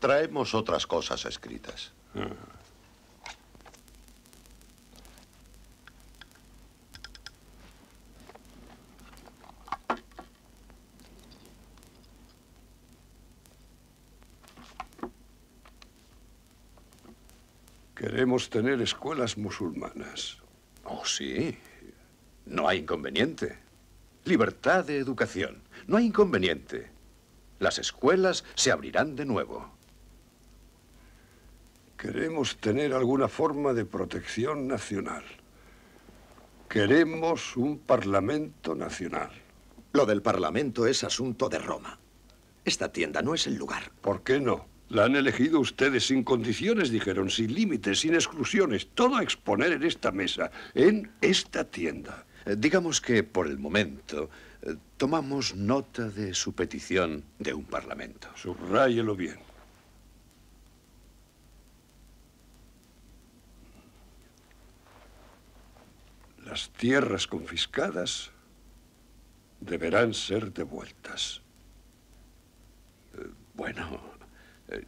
Traemos otras cosas escritas.
Queremos tener escuelas musulmanas.
Oh, sí. No hay inconveniente. Libertad de educación. No hay inconveniente. Las escuelas se abrirán de nuevo.
Queremos tener alguna forma de protección nacional. Queremos un Parlamento nacional.
Lo del Parlamento es asunto de Roma. Esta tienda no es el lugar.
¿Por qué no? La han elegido ustedes sin condiciones, dijeron, sin límites, sin exclusiones. Todo a exponer en esta mesa, en esta tienda.
Eh, Digamos que por el momento eh, tomamos nota de su petición de un parlamento.
Subráyelo bien. Las tierras confiscadas deberán ser devueltas.
Eh, Bueno,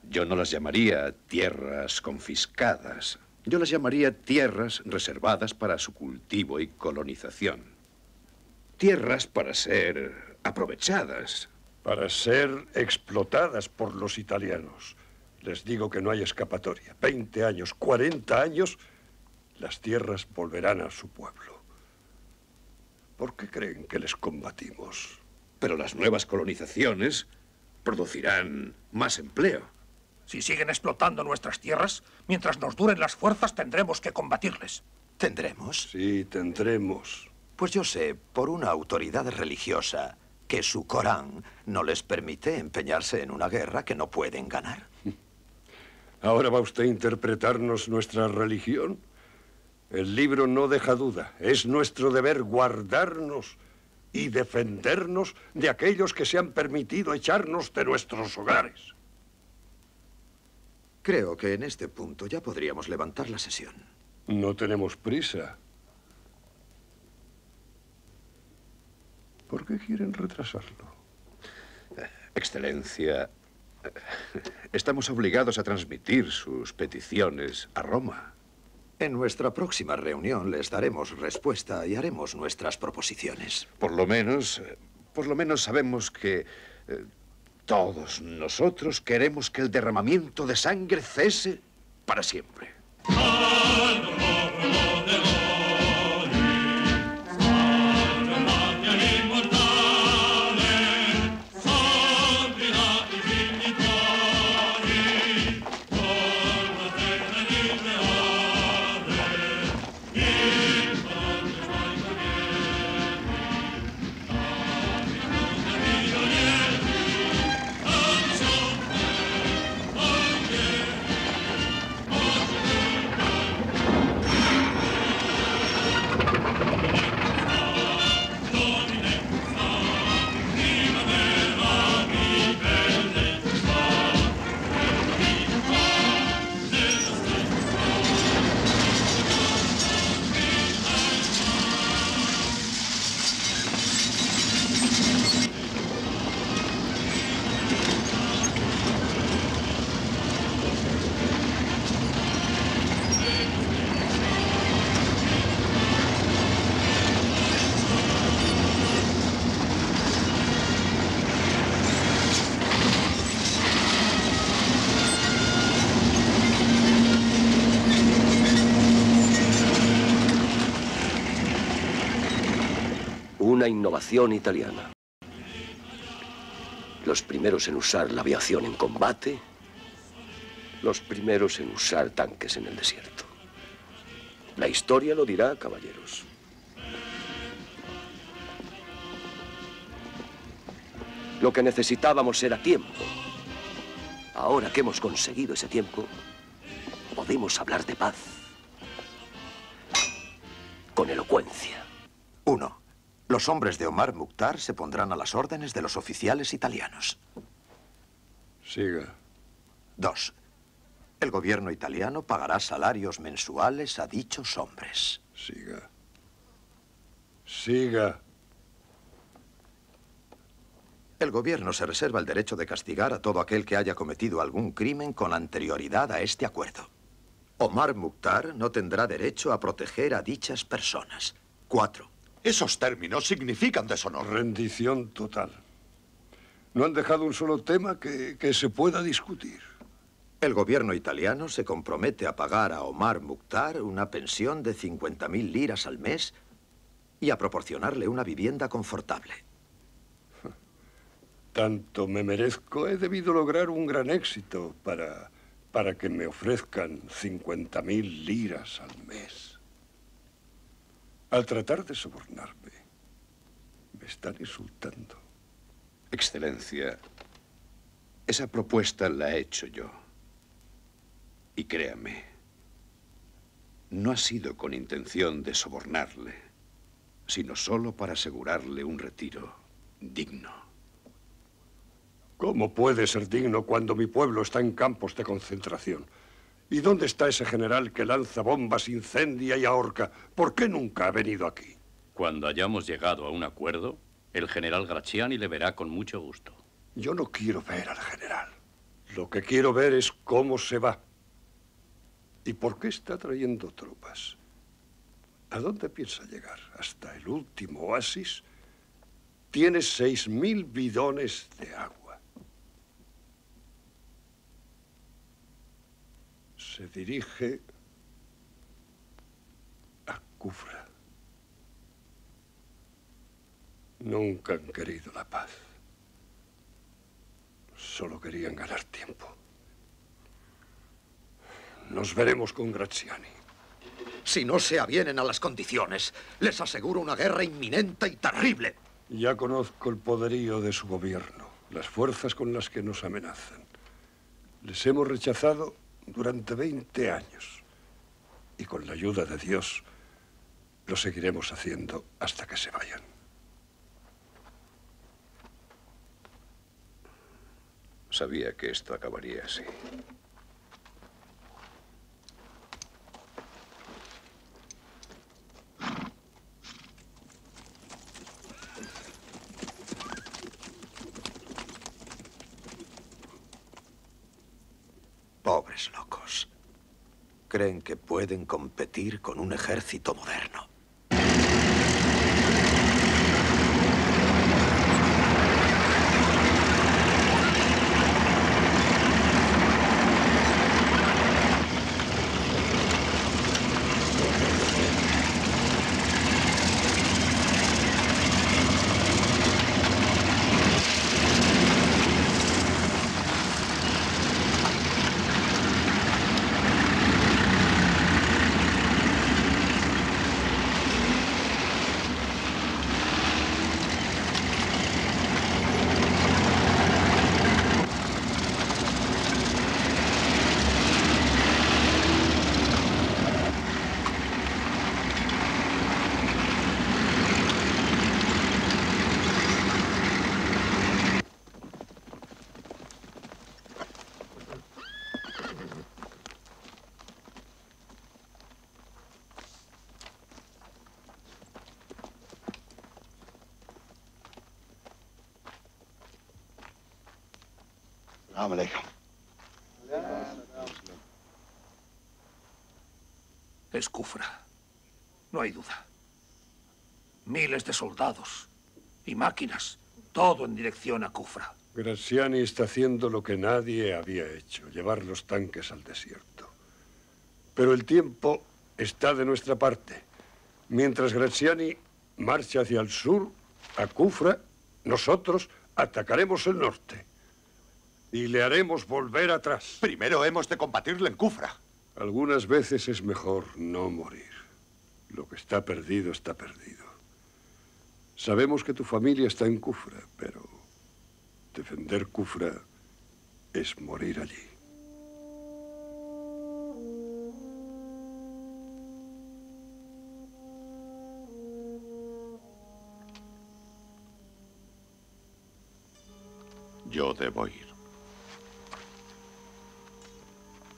yo no las llamaría tierras confiscadas. Yo las llamaría tierras reservadas para su cultivo y colonización. Tierras para ser aprovechadas.
Para ser explotadas por los italianos. Les digo que no hay escapatoria. Veinte años, cuarenta años, las tierras volverán a su pueblo. ¿Por qué creen que les combatimos?
Pero las nuevas colonizaciones producirán más empleo.
Si siguen explotando nuestras tierras, mientras nos duren las fuerzas tendremos que combatirles.
¿Tendremos?
Sí, tendremos.
Pues yo sé, por una autoridad religiosa, que su Corán no les permite empeñarse en una guerra que no pueden ganar.
¿Ahora va usted a interpretarnos nuestra religión? El libro no deja duda. Es nuestro deber guardarnos y defendernos de aquellos que se han permitido echarnos de nuestros hogares.
Creo que en este punto ya podríamos levantar la sesión.
No tenemos prisa. ¿Por qué quieren retrasarlo?
Excelencia, estamos obligados a transmitir sus peticiones a Roma.
En nuestra próxima reunión les daremos respuesta y haremos nuestras proposiciones.
Por lo menos, eh, por lo menos sabemos que eh, todos nosotros queremos que el derramamiento de sangre cese para siempre.
Innovación italiana. Los primeros en usar la aviación en combate, los primeros en usar tanques en el desierto. La historia lo dirá, caballeros. Lo que necesitábamos era tiempo. Ahora que hemos conseguido ese tiempo, podemos hablar de paz. Con elocuencia.
Uno. Los hombres de Omar Mukhtar se pondrán a las órdenes de los oficiales italianos.
Siga.
Dos. El gobierno italiano pagará salarios mensuales a dichos hombres.
Siga. Siga.
El gobierno se reserva el derecho de castigar a todo aquel que haya cometido algún crimen con anterioridad a este acuerdo. Omar Mukhtar no tendrá derecho a proteger a dichas personas. Cuatro.
Esos términos significan deshonor.
Rendición total. No han dejado un solo tema que, que se pueda discutir.
El gobierno italiano se compromete a pagar a Omar Mukhtar una pensión de 50.000 liras al mes y a proporcionarle una vivienda confortable.
Tanto me merezco, he debido lograr un gran éxito para, para que me ofrezcan 50.000 liras al mes. Al tratar de sobornarme, me están insultando.
Excelencia, esa propuesta la he hecho yo. Y créame, no ha sido con intención de sobornarle, sino solo para asegurarle un retiro digno.
¿Cómo puede ser digno cuando mi pueblo está en campos de concentración? ¿Y dónde está ese general que lanza bombas, incendia y ahorca? ¿Por qué nunca ha venido aquí?
Cuando hayamos llegado a un acuerdo, el general Graciani le verá con mucho gusto.
Yo no quiero ver al general. Lo que quiero ver es cómo se va. ¿Y por qué está trayendo tropas? ¿A dónde piensa llegar? ¿Hasta el último oasis? Tiene seis mil bidones de agua. Se dirige a Kufra. Nunca han querido la paz. Solo querían ganar tiempo. Nos veremos con Graziani.
Si no se avienen a las condiciones, les aseguro una guerra inminente y terrible.
Ya conozco el poderío de su gobierno, las fuerzas con las que nos amenazan. Les hemos rechazado durante 20 años. Y con la ayuda de Dios, lo seguiremos haciendo hasta que se vayan.
Sabía que esto acabaría así.
Creen que pueden competir con un ejército moderno.
Miles de soldados y máquinas. Todo en dirección a Kufra.
Graziani está haciendo lo que nadie había hecho, llevar los tanques al desierto. Pero el tiempo está de nuestra parte. Mientras Graziani marcha hacia el sur, a Kufra, nosotros atacaremos el norte. Y le haremos volver atrás.
Primero hemos de combatirle en Kufra.
Algunas veces es mejor no morir. Lo que está perdido está perdido. Sabemos que tu familia está en Kufra, pero defender Kufra es morir allí.
Yo debo ir.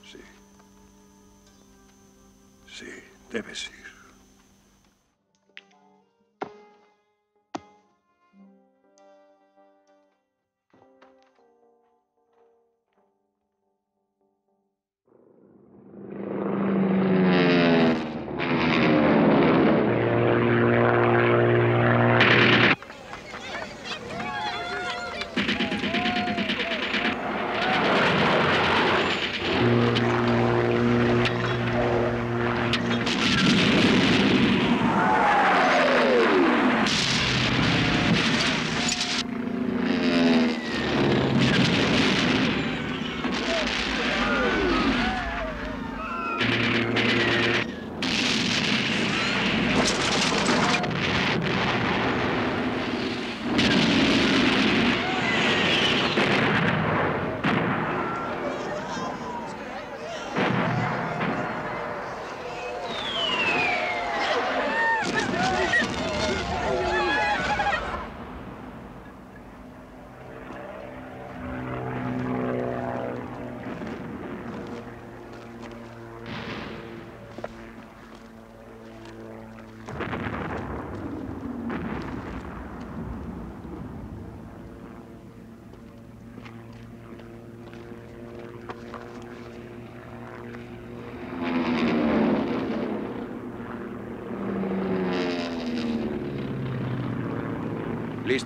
Sí. Sí, debes ir.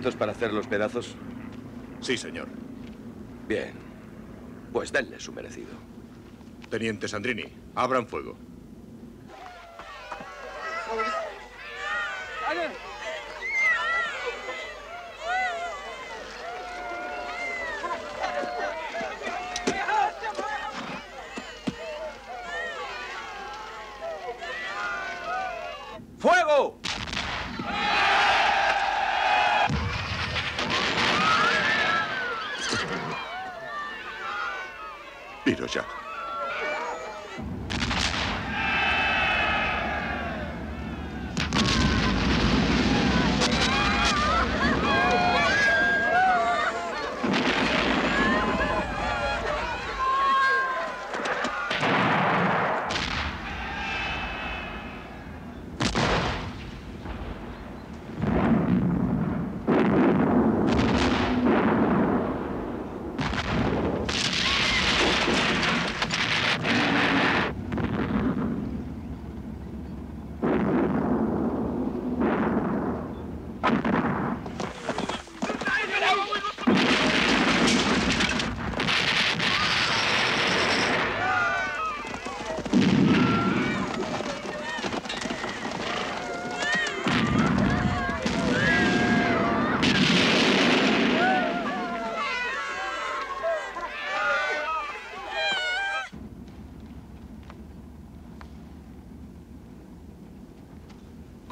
¿Listos para hacer los pedazos?
Sí, señor.
Bien. Pues denle su merecido.
Teniente Sandrini, abran fuego.
¡Fuego!
Iros ya.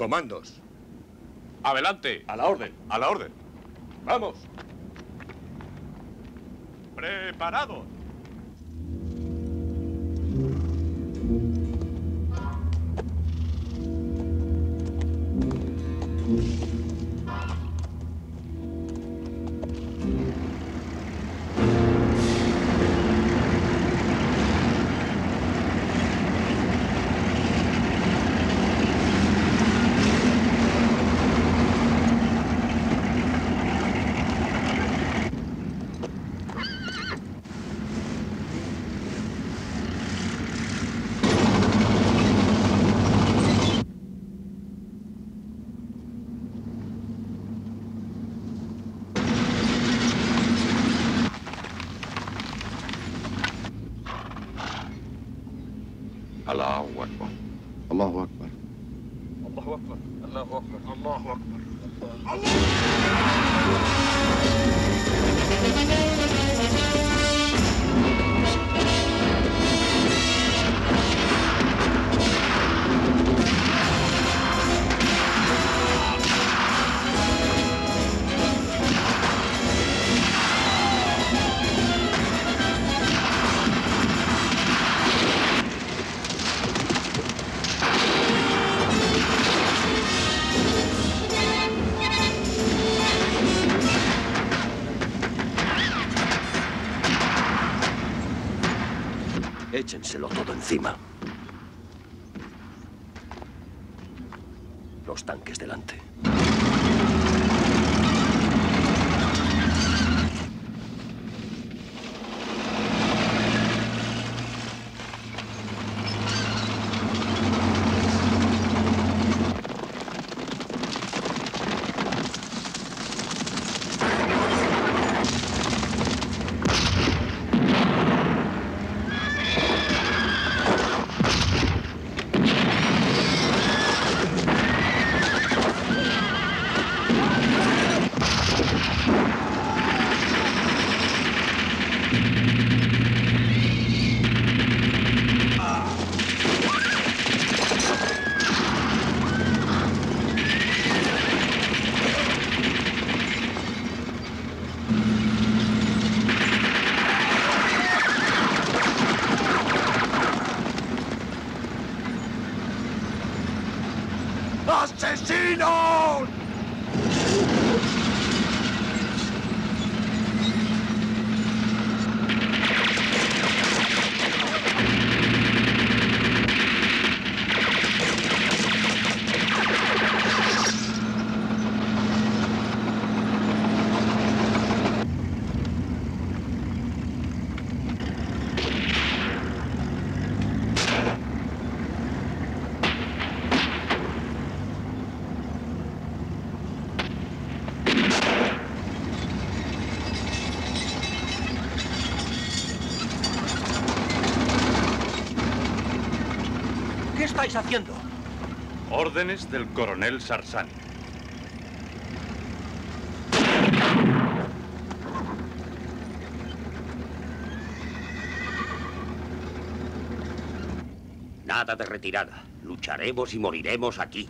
Comandos.
Adelante.
A la orden. A la orden.
Échenselo todo encima.
Estáis haciendo?
Órdenes del coronel Sarsani.
Nada de retirada. Lucharemos y moriremos aquí.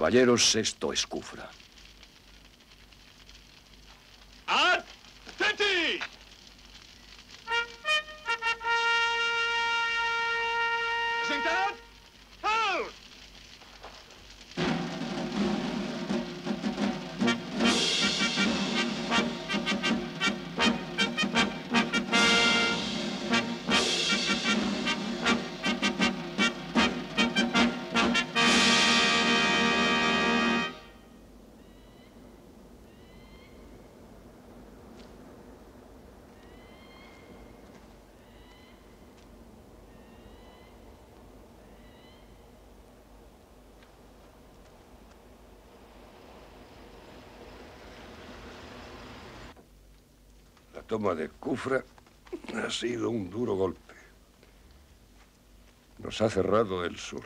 Caballeros, esto es Cufra.
Toma de Kufra ha sido un duro golpe. Nos ha cerrado el sur.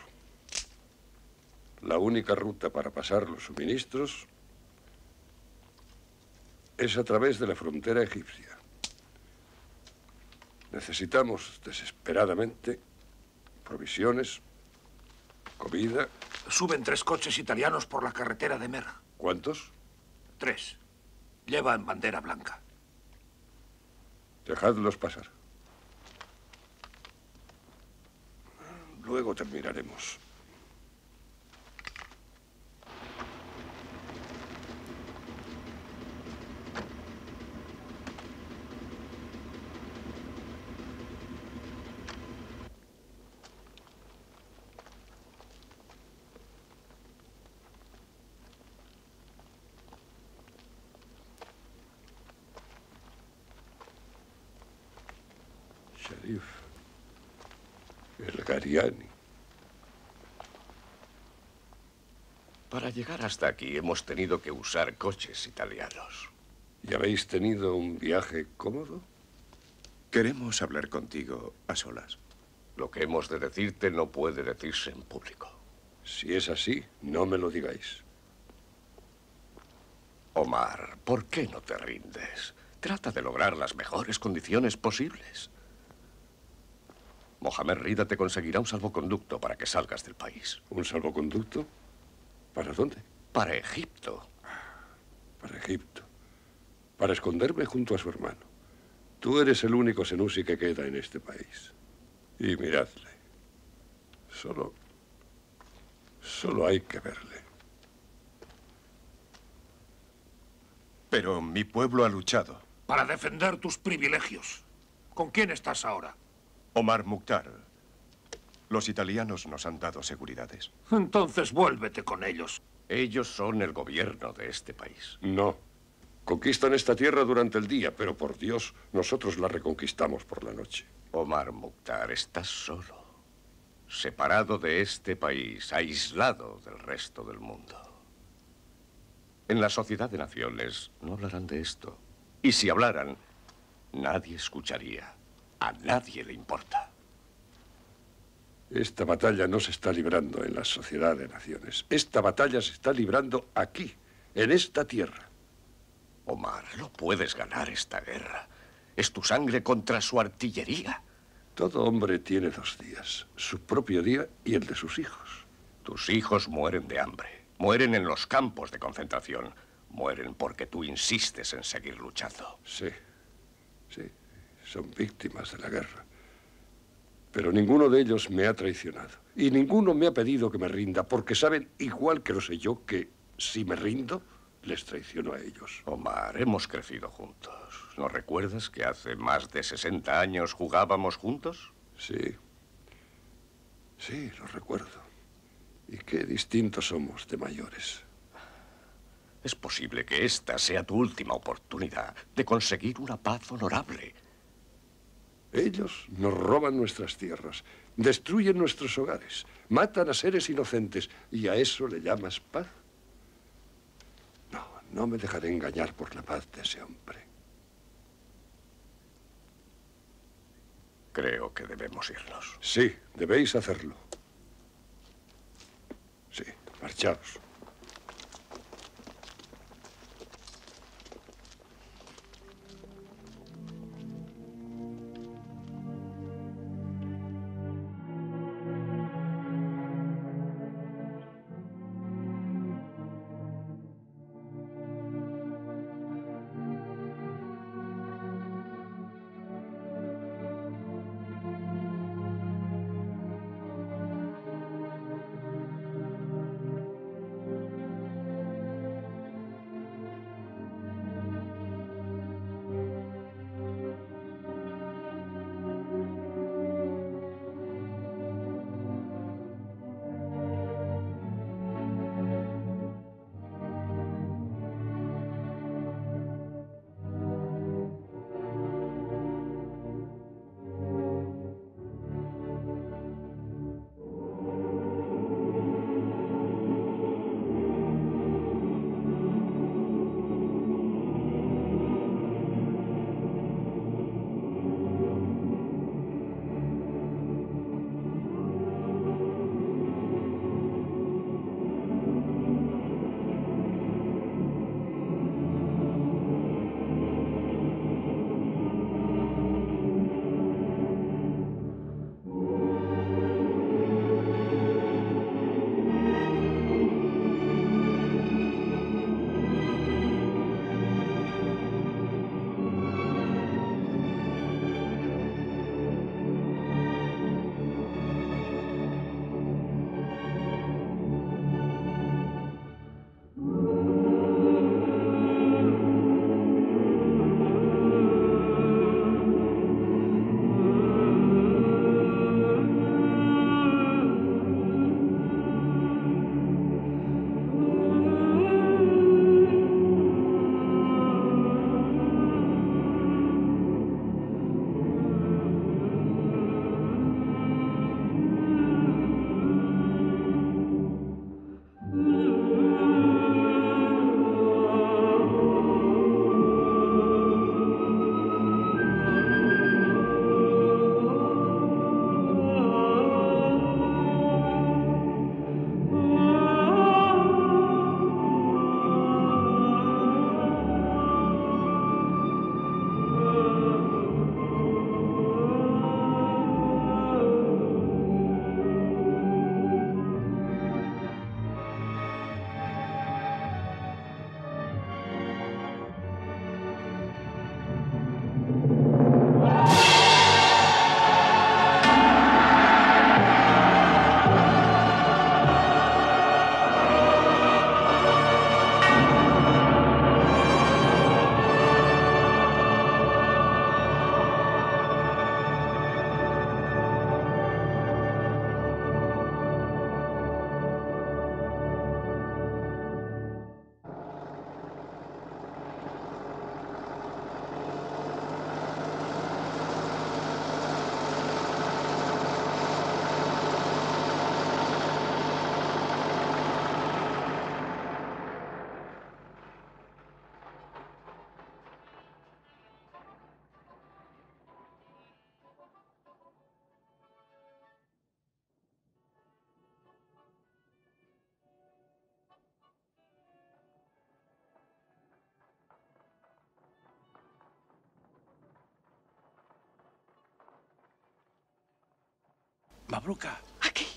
La única ruta para pasar los suministros es a través de la frontera egipcia. Necesitamos desesperadamente provisiones, comida.
Suben tres coches italianos por la carretera de Mer.
¿Cuántos?
Tres. Llevan bandera blanca.
Dejadlos pasar. Luego terminaremos. Sharif. El Gariani.
Para llegar hasta aquí hemos tenido que usar coches italianos.
¿Y habéis tenido un viaje cómodo?
Queremos hablar contigo a solas. Lo que hemos de decirte no puede decirse en público.
Si es así, no me lo digáis.
Omar, ¿por qué no te rindes? Trata de lograr las mejores condiciones posibles. Mohamed Rida te conseguirá un salvoconducto para que salgas del país.
¿Un salvoconducto? ¿Para dónde?
Para Egipto.
Para Egipto. Para esconderme junto a su hermano. Tú eres el único Senusi que queda en este país. Y miradle. Solo. Solo hay que verle.
Pero mi pueblo ha luchado.
Para defender tus privilegios. ¿Con quién estás ahora?
Omar Mukhtar. Los italianos nos han dado seguridades.
Entonces vuélvete con ellos.
Ellos son el gobierno de este país.
No. Conquistan esta tierra durante el día, pero por Dios, nosotros la reconquistamos por la noche.
Omar Mukhtar, estás solo. Separado de este país, aislado del resto del mundo. En la Sociedad de Naciones no hablarán de esto. Y si hablaran, nadie escucharía. A nadie le importa.
Esta batalla no se está librando en la Sociedad de Naciones. Esta batalla se está librando aquí, en esta tierra.
Omar, no puedes ganar esta guerra. Es tu sangre contra su artillería.
Todo hombre tiene dos días, su propio día y el de sus hijos.
Tus hijos mueren de hambre, mueren en los campos de concentración, mueren porque tú insistes en seguir luchando.
Sí, sí, son víctimas de la guerra. Pero ninguno de ellos me ha traicionado. Y ninguno me ha pedido que me rinda, porque saben, igual que lo sé yo, que si me rindo, les traiciono a ellos.
Omar, hemos crecido juntos. ¿No recuerdas que hace más de 60 años jugábamos juntos?
Sí. Sí, lo recuerdo. Y qué distintos somos de mayores.
Es posible que esta sea tu última oportunidad de conseguir una paz honorable.
Ellos nos roban nuestras tierras, destruyen nuestros hogares, matan a seres inocentes. ¿Y a eso le llamas paz? No, no me dejaré engañar por la paz de ese hombre.
Creo que debemos irnos.
Sí, debéis hacerlo. Sí, marchaos.
Mabruca.
Aquí.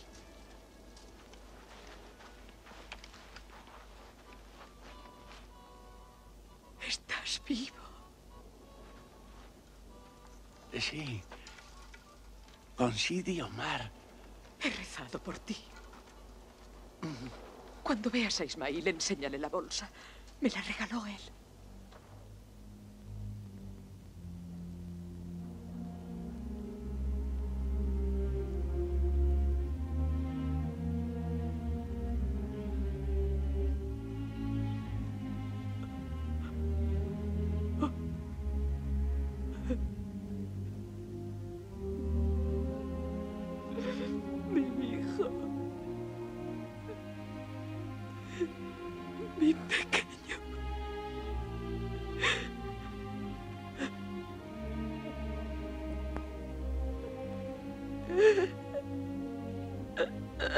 Estás vivo.
Sí. Con Sidi Omar.
He rezado por ti. Cuando veas a Ismail, enséñale la bolsa. Me la regaló él.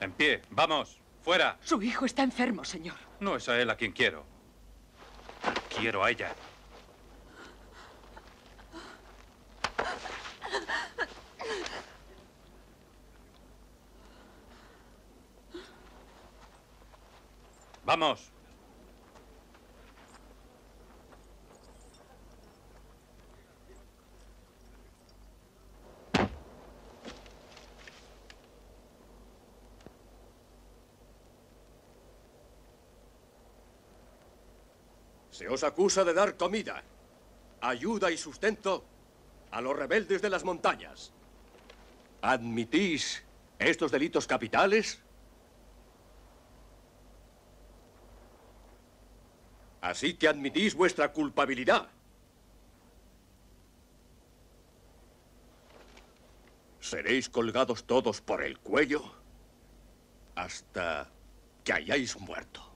En pie, vamos, fuera.
Su hijo está enfermo, señor.
No es a él a quien quiero. Quiero a ella. Vamos.
Os acusa de dar comida, ayuda y sustento a los rebeldes de las montañas. ¿Admitís estos delitos capitales? Así que admitís vuestra culpabilidad. Seréis colgados todos por el cuello hasta que hayáis muerto.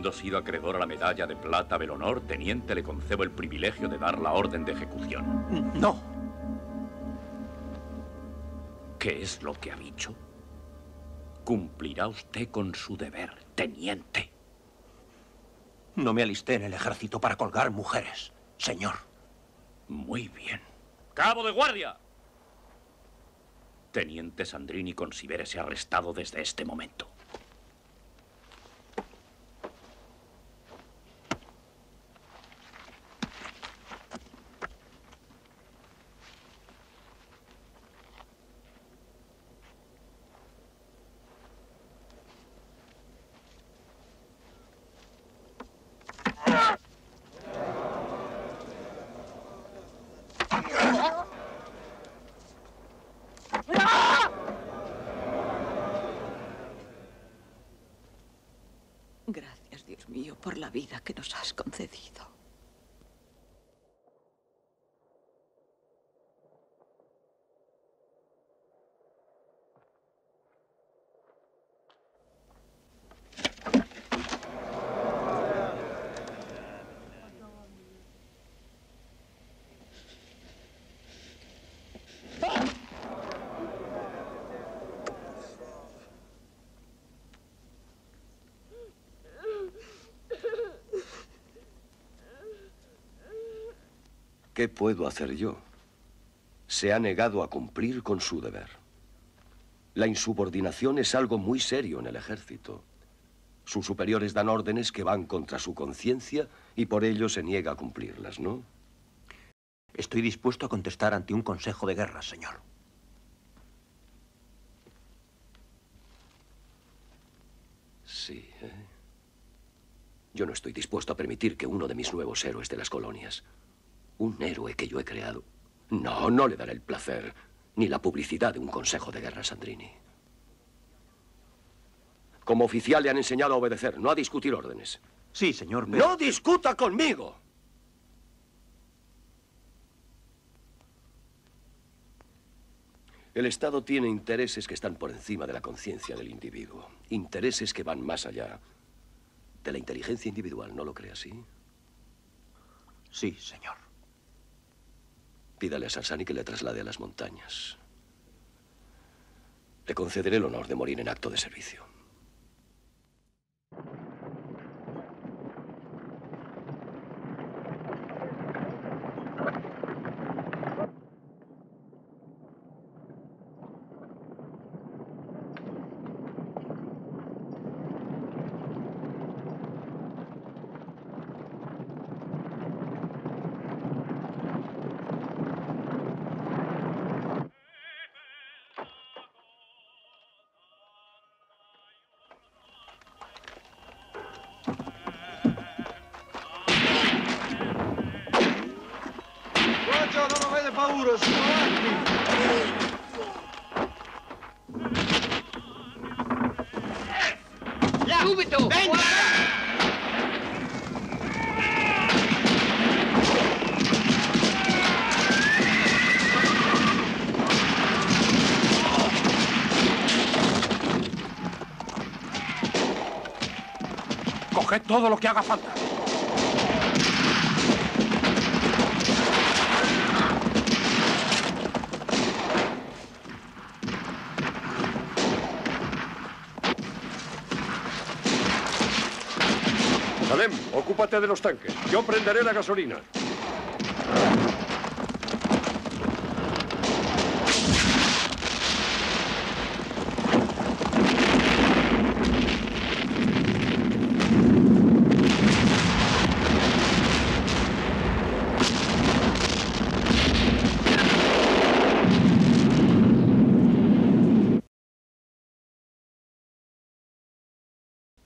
Habiendo sido acreedor a la medalla de plata del honor, teniente, le concedo el privilegio de dar la orden de ejecución.
No.
¿Qué es lo que ha dicho? Cumplirá usted con su deber, teniente.
No me alisté en el ejército para colgar mujeres, señor.
Muy bien. ¡Cabo de guardia! Teniente Sandrini, considérese arrestado desde este momento.
Gracias, Dios mío, por la vida que nos has concedido.
¿Qué puedo hacer yo? Se ha negado a cumplir con su deber. La insubordinación es algo muy serio en el ejército. Sus superiores dan órdenes que van contra su conciencia y por ello se niega a cumplirlas, ¿no?
Estoy dispuesto a contestar ante un consejo de guerra, señor.
Sí, ¿eh? Yo no estoy dispuesto a permitir que uno de mis nuevos héroes de las colonias, un héroe que yo he creado, no, no le daré el placer ni la publicidad de un consejo de guerra, Sandrini. Como oficial le han enseñado a obedecer, no a discutir órdenes.
Sí, señor.
¡No discuta conmigo! El Estado tiene intereses que están por encima de la conciencia del individuo. Intereses que van más allá de la inteligencia individual, ¿no lo cree así?
Sí, señor.
Pídale a Sarsani que le traslade a las montañas. Le concederé el honor de morir en acto de servicio.
Todo lo que haga falta.
Salem, ocúpate de los tanques. Yo prenderé la gasolina.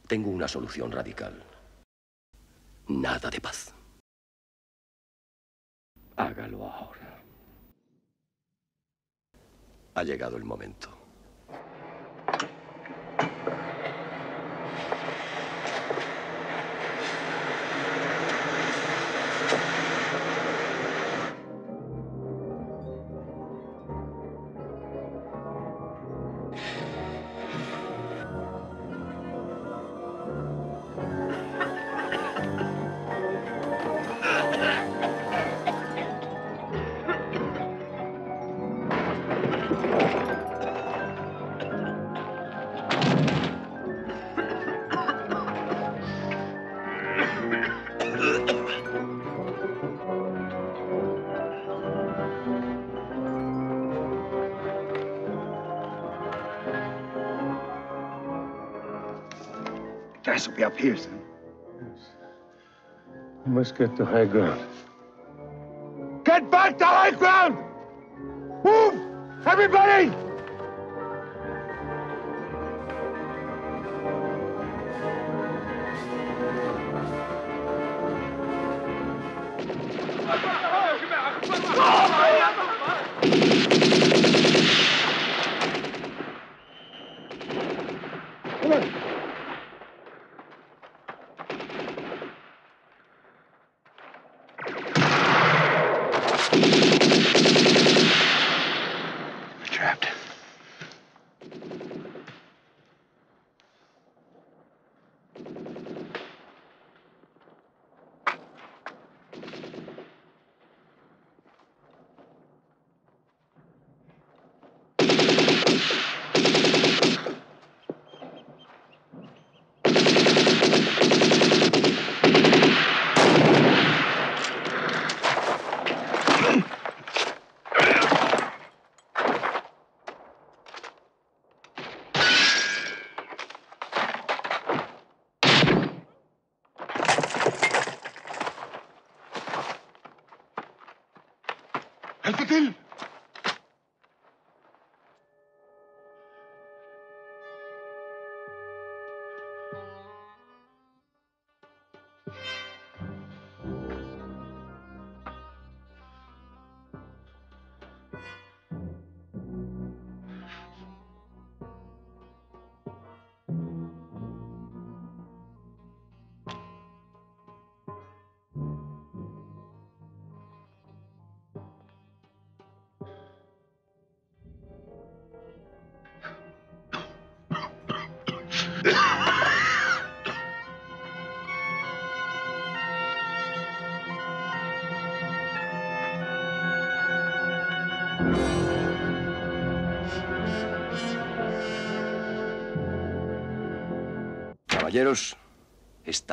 Tengo solución radical. Nada de paz. Hágalo ahora. Ha llegado el momento.
Gas will be up here soon. Yes.
We must get to high ground.
Get back to high ground! Move! Everybody!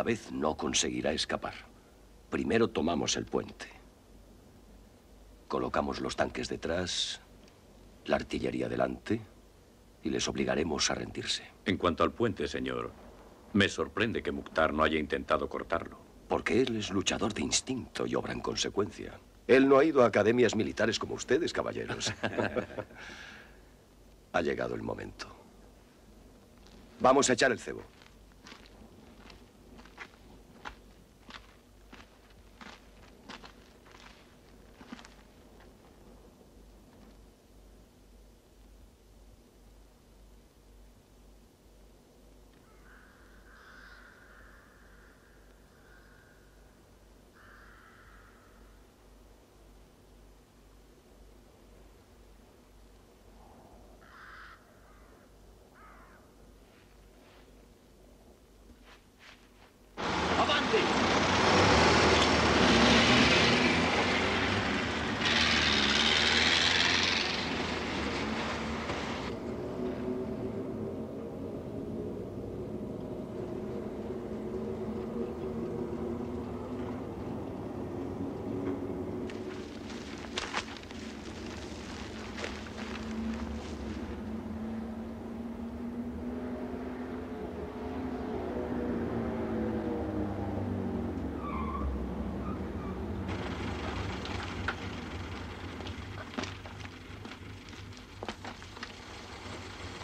Esta vez no conseguirá escapar. Primero tomamos el puente. Colocamos los tanques detrás, la artillería delante, y les obligaremos a rendirse.
En cuanto al puente, señor, me sorprende que Mukhtar no haya intentado cortarlo.
Porque él es luchador de instinto y obra en consecuencia. Él no ha ido a academias militares como ustedes, caballeros. ha llegado el momento. Vamos a echar el cebo.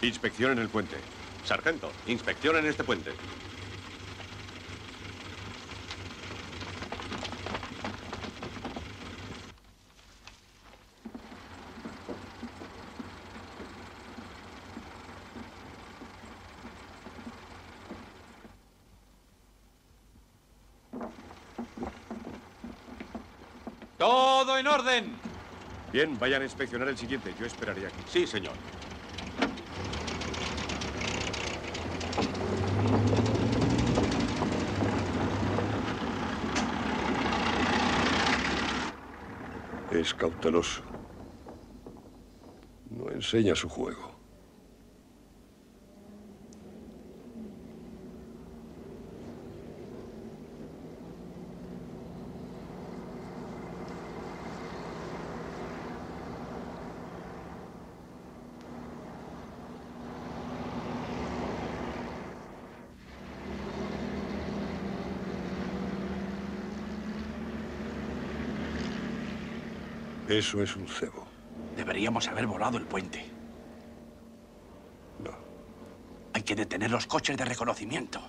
Inspección en el puente. Sargento, inspección en este puente.
¡Todo en orden!
Bien, vayan a inspeccionar el siguiente. Yo esperaría aquí.
Sí, señor.
Es cauteloso. No enseña su juego. Eso es un cebo.
Deberíamos haber volado el puente.
No.
Hay que detener los coches de reconocimiento.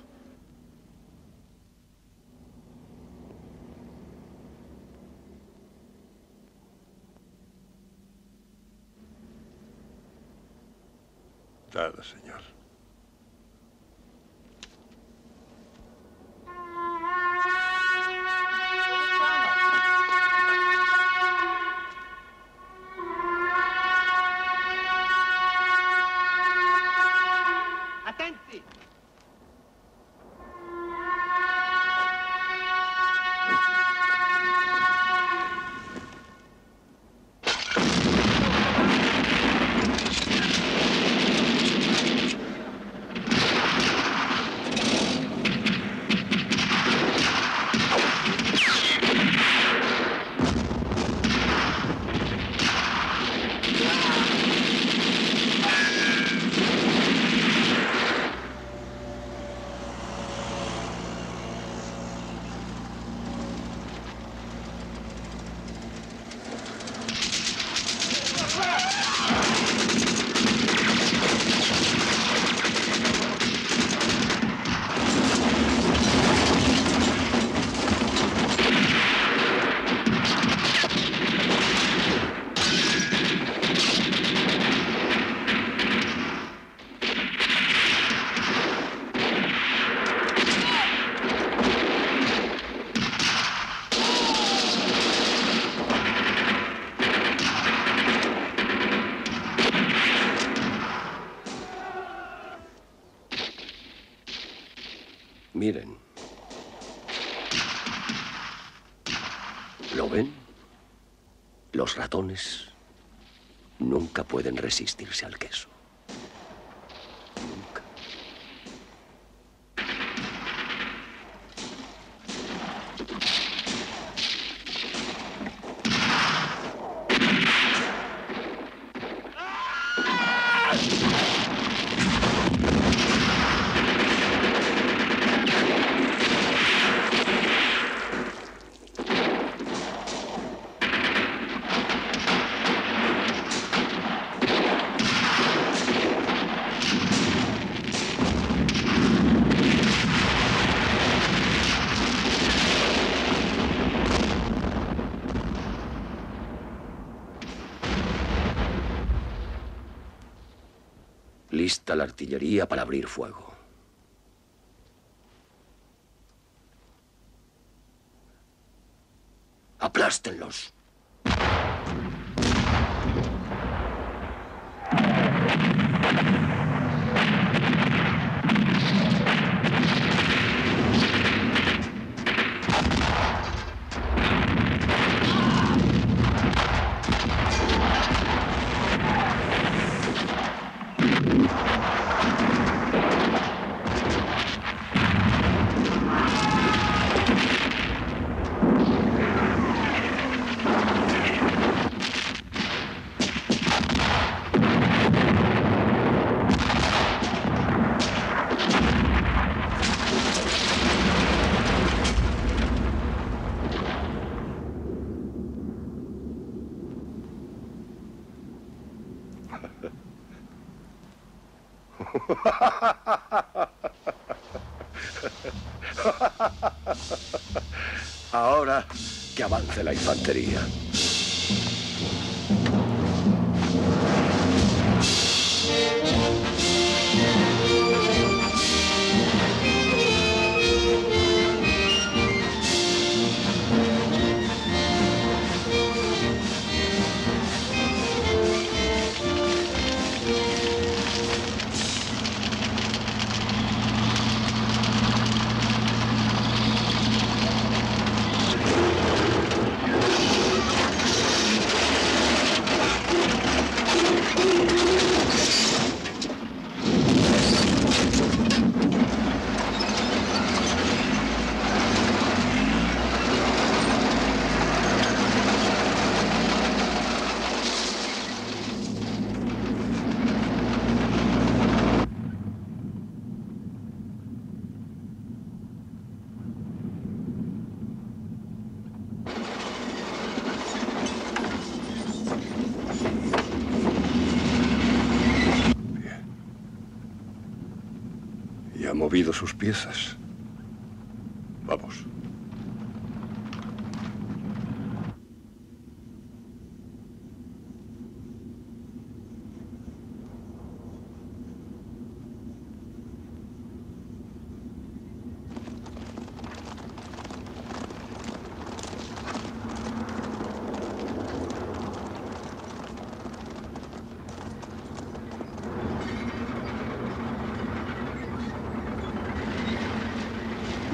Nunca pueden resistirse al queso. Nunca. Lista para abrir fuego.
Movido sus piezas. Vamos.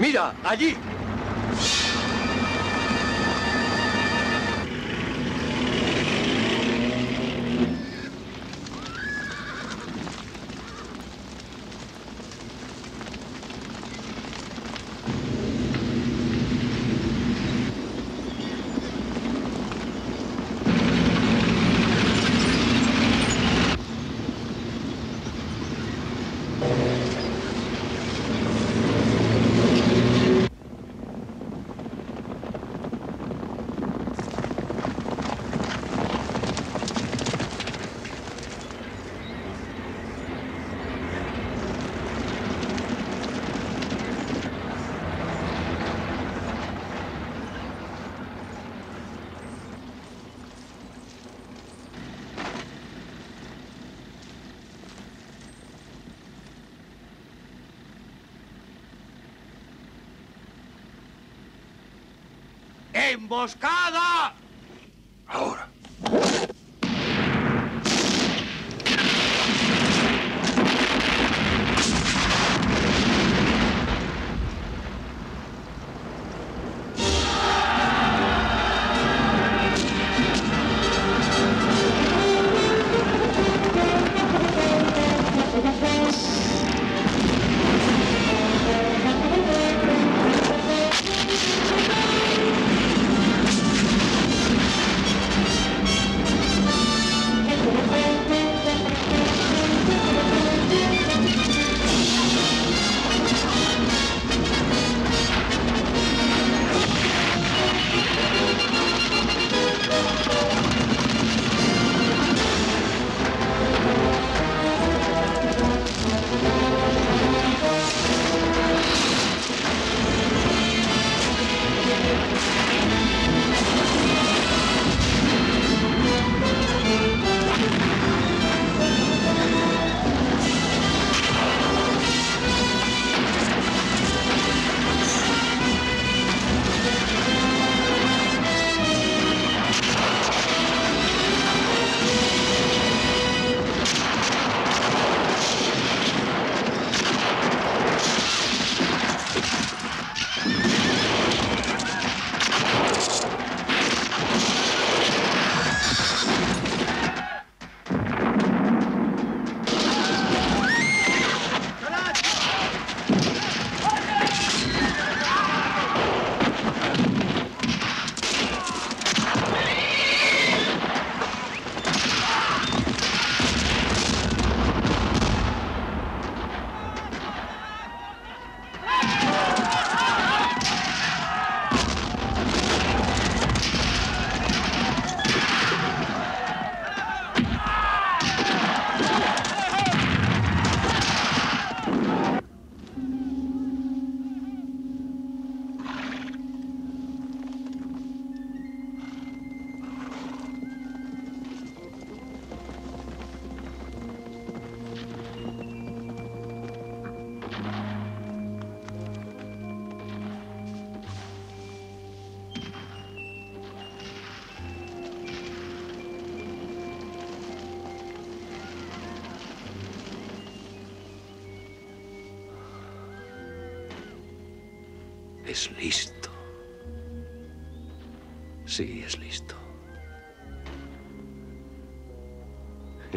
¡Mira! ¡Allí!
¡Emboscada!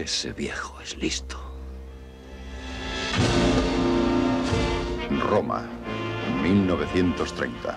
Ese viejo es listo.
Roma, 1930.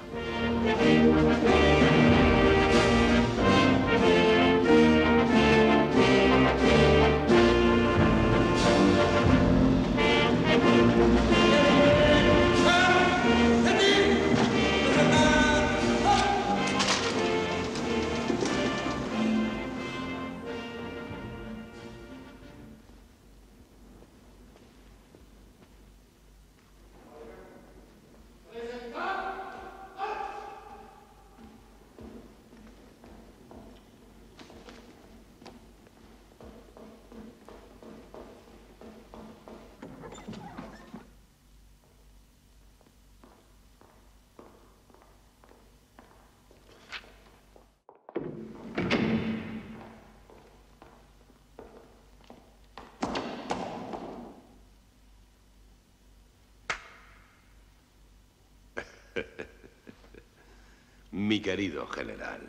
Mi querido general,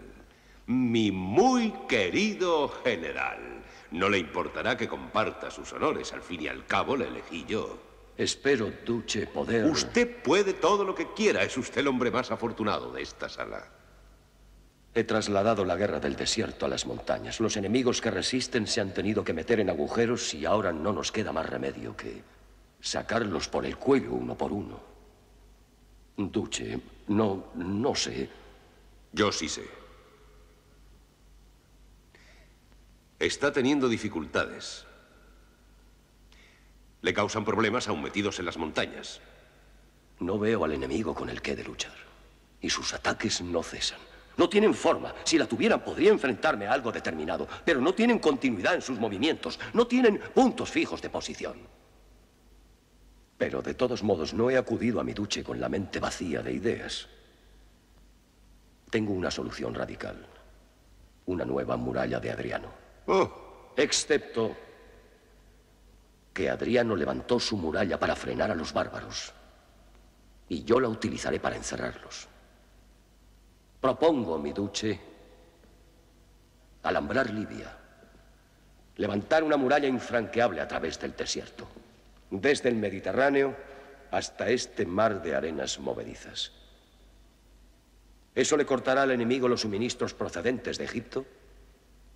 mi muy querido general, no le importará que comparta sus honores. Al fin y al cabo le elegí yo.
Espero, Duce, poder...
Usted puede todo lo que quiera. Es usted el hombre más afortunado de esta sala.
He trasladado la guerra del desierto a las montañas. Los enemigos que resisten se han tenido que meter en agujeros y ahora no nos queda más remedio que sacarlos por el cuello uno por uno. Duce, no, no sé.
Yo sí sé. Está teniendo dificultades. Le causan problemas aún metidos en las montañas.
No veo al enemigo con el que de luchar. Y sus ataques no cesan. No tienen forma. Si la tuvieran, podría enfrentarme a algo determinado. Pero no tienen continuidad en sus movimientos. No tienen puntos fijos de posición. Pero de todos modos, no he acudido a mi duche con la mente vacía de ideas. Tengo una solución radical. Una nueva muralla de Adriano.
Oh.
Excepto que Adriano levantó su muralla para frenar a los bárbaros. Y yo la utilizaré para encerrarlos. Propongo, mi duce, alambrar Libia. Levantar una muralla infranqueable a través del desierto. Desde el Mediterráneo hasta este mar de arenas movedizas. Eso le cortará al enemigo los suministros procedentes de Egipto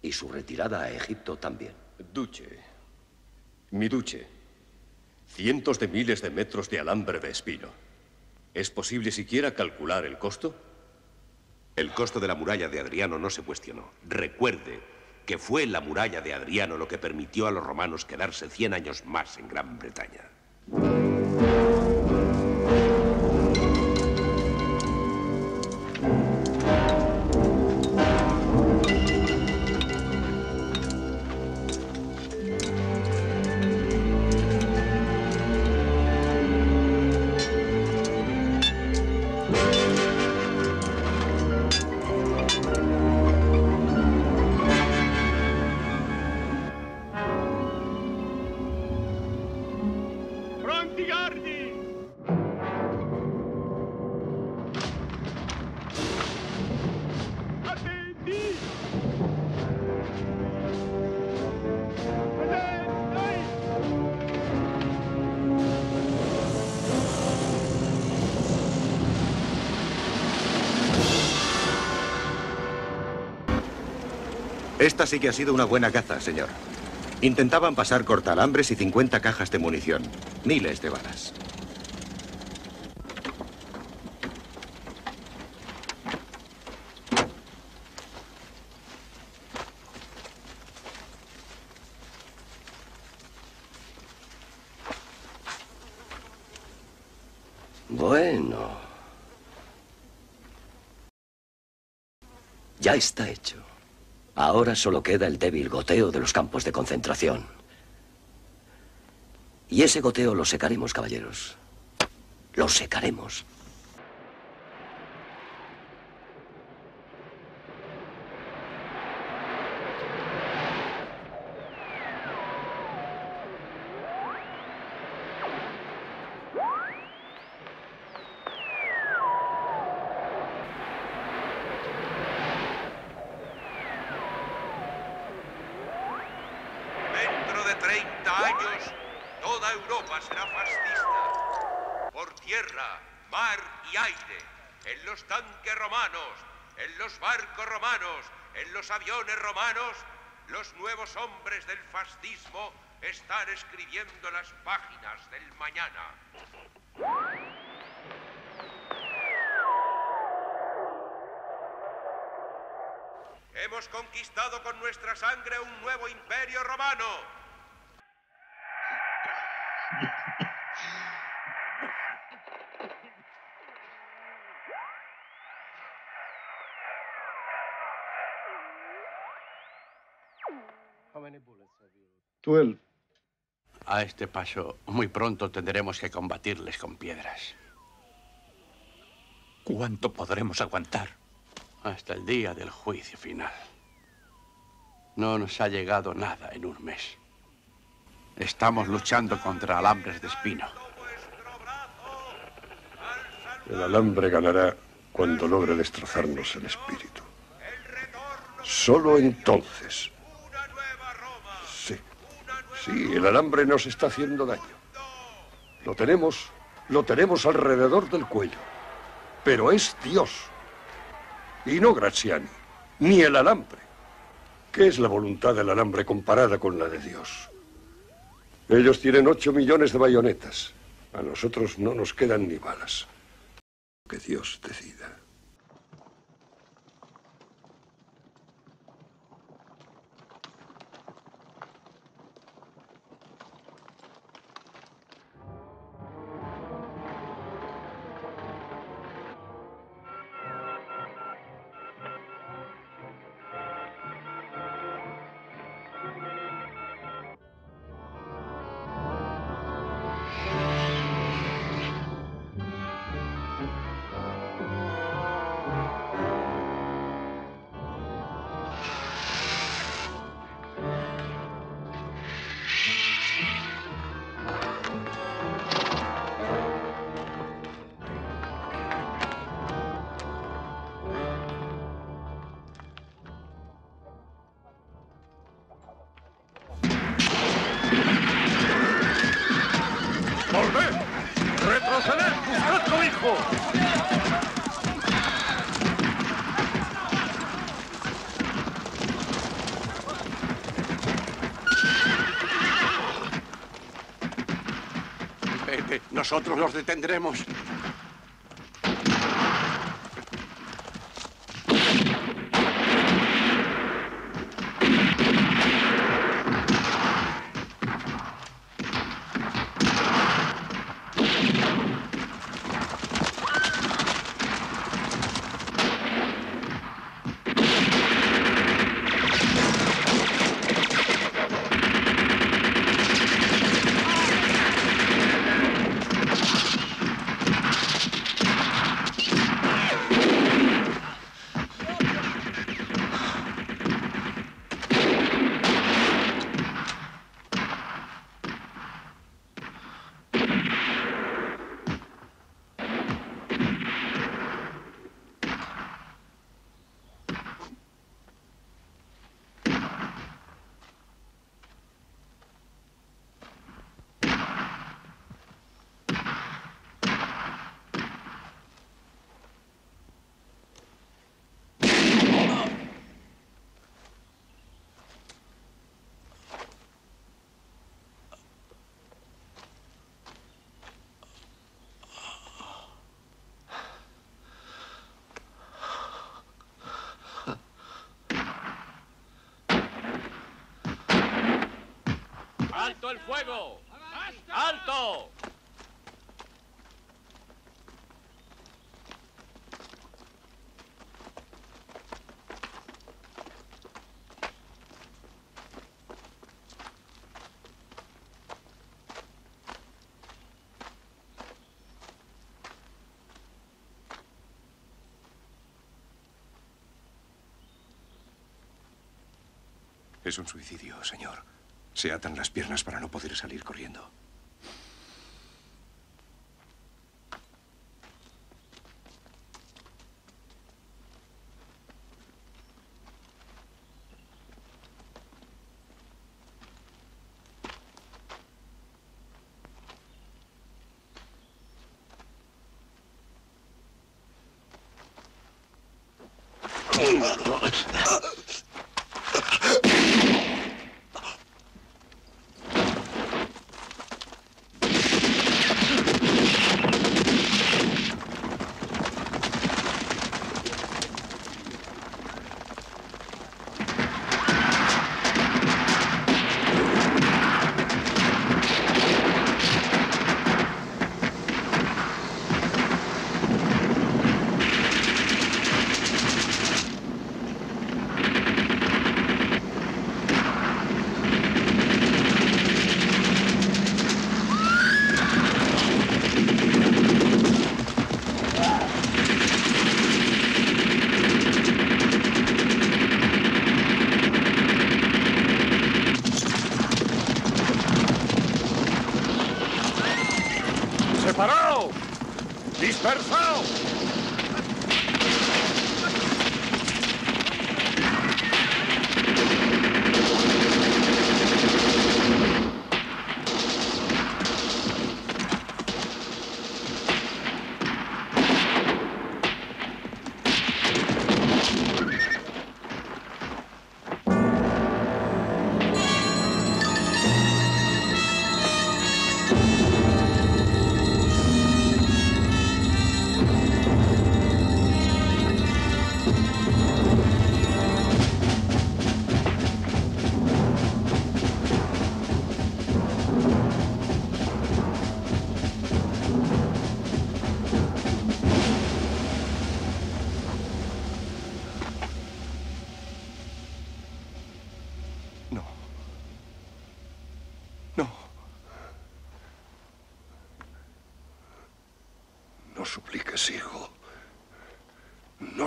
y su retirada a Egipto también.
Duce, mi duche, cientos de miles de metros de alambre de espino. ¿Es posible siquiera calcular el costo?
El costo de la muralla de Adriano no se cuestionó. Recuerde que fue la muralla de Adriano lo que permitió a los romanos quedarse 100 años más en Gran Bretaña.
Esta sí que ha sido una buena caza, señor. Intentaban pasar cortalambres y 50 cajas de munición. Miles de balas.
Bueno. Ya está hecho. Ahora solo queda el débil goteo de los campos de concentración. Y ese goteo lo secaremos, caballeros. Lo secaremos.
Dentro de 30 años, toda Europa será fascista. Por tierra, mar y aire, en los tanques romanos, en los barcos romanos, en los aviones romanos, los nuevos hombres del fascismo están escribiendo las páginas del mañana. Hemos conquistado con nuestra sangre un nuevo imperio romano.
Twelve. A este paso, muy pronto tendremos que combatirles con piedras.
¿Cuánto podremos aguantar?
Hasta el día del juicio final. No nos ha llegado nada en un mes. Estamos luchando contra alambres de espino.
El alambre ganará cuando logre destrozarnos el espíritu. Solo entonces. Sí, el alambre nos está haciendo daño. Lo tenemos, lo tenemos alrededor del cuello. Pero es Dios. Y no Graziani, ni el alambre. ¿Qué es la voluntad del alambre comparada con la de Dios? Ellos tienen ocho millones de bayonetas. A nosotros no nos quedan ni balas. Que Dios decida.
Nosotros los detendremos.
¡Alto el fuego! ¡Alto!
Es un suicidio, señor. Se atan las piernas para no poder salir corriendo.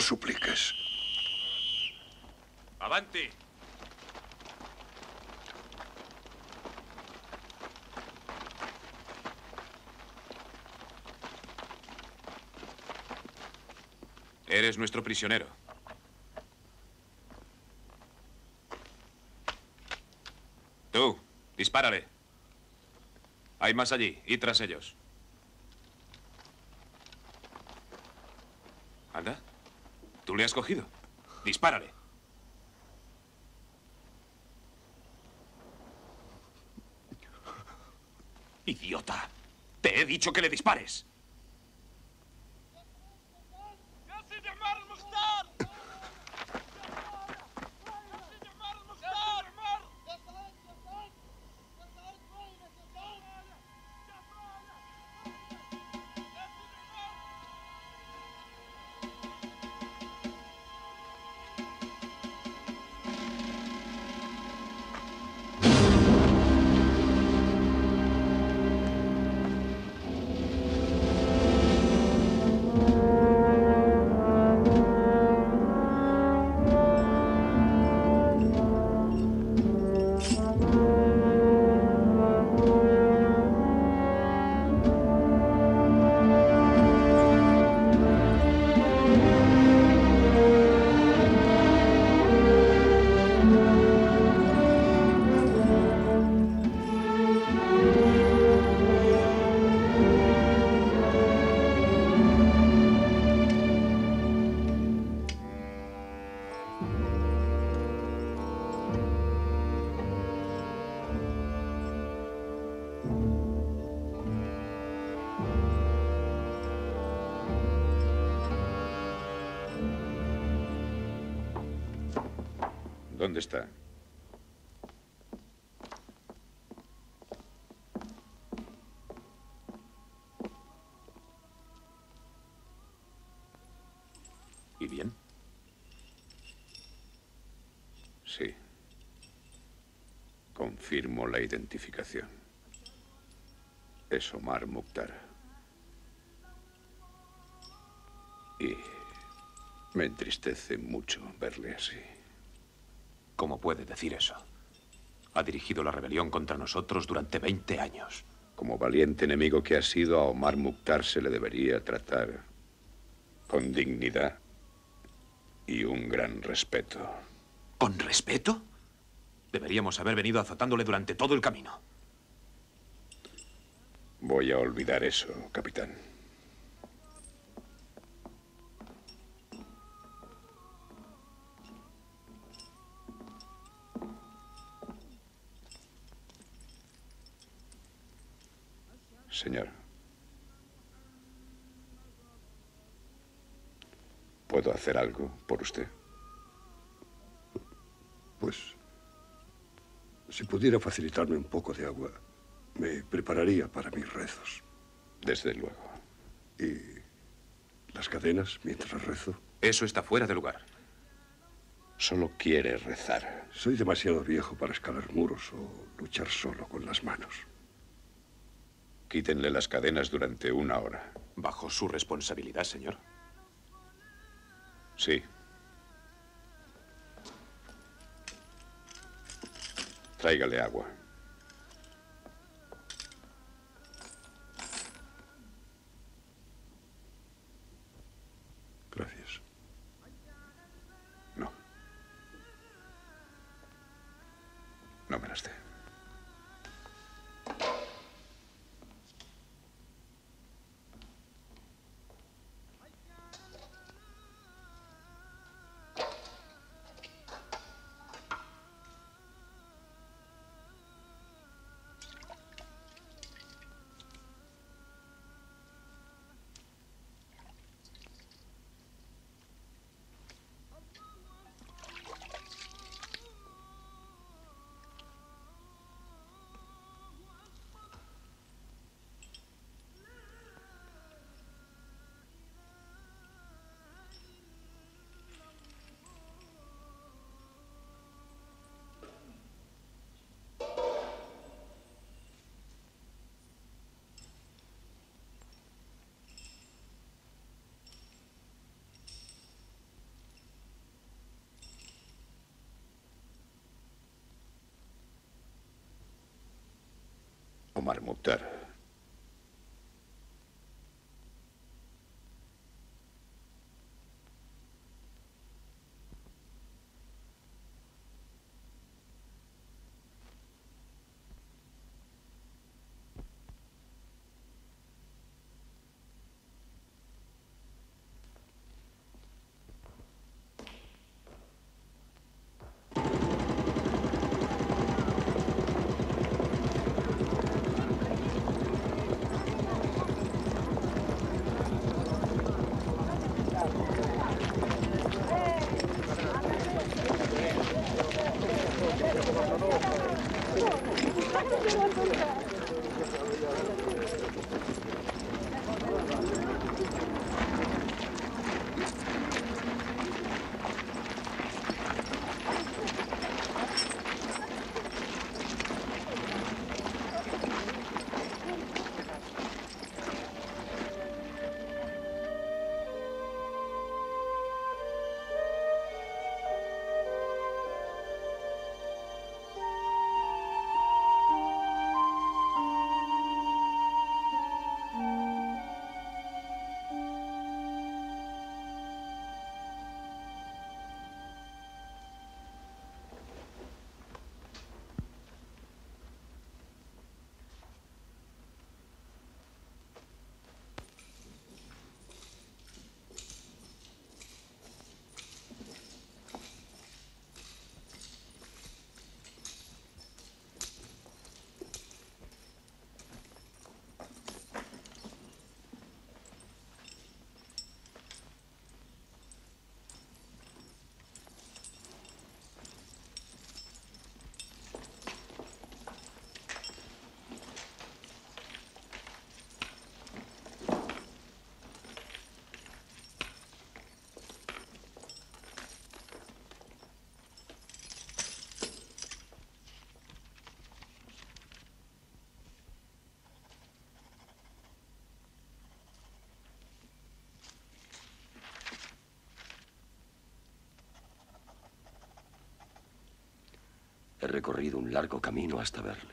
Supliques.
¡Avanti! Eres nuestro prisionero. Tú, dispárale. Hay más allí, y tras ellos. Anda. ¿Tú le has cogido? Dispárale. ¡Idiota! Te he dicho que le dispares.
¿Dónde está?
¿Y bien?
Sí. Confirmo la identificación. Es Omar Mukhtar. Y me entristece mucho verle así.
¿Cómo puede decir eso? Ha dirigido la rebelión contra nosotros durante 20 años.
Como valiente enemigo que ha sido, a Omar Mukhtar se le debería tratar con dignidad y un gran respeto.
¿Con respeto? Deberíamos haber venido azotándole durante todo el camino.
Voy a olvidar eso, capitán. Señor. ¿Puedo hacer algo por usted?
Pues, si pudiera facilitarme un poco de agua, me prepararía para mis rezos.
Desde luego.
¿Y las cadenas mientras rezo?
Eso está fuera de lugar.
Solo quiere rezar.
Soy demasiado viejo para escalar muros o luchar solo con las manos.
Quítenle las cadenas durante una hora.
¿Bajo su responsabilidad, señor?
Sí. Tráigale agua.
Omar Mukhtar.
He recorrido un largo camino hasta verle.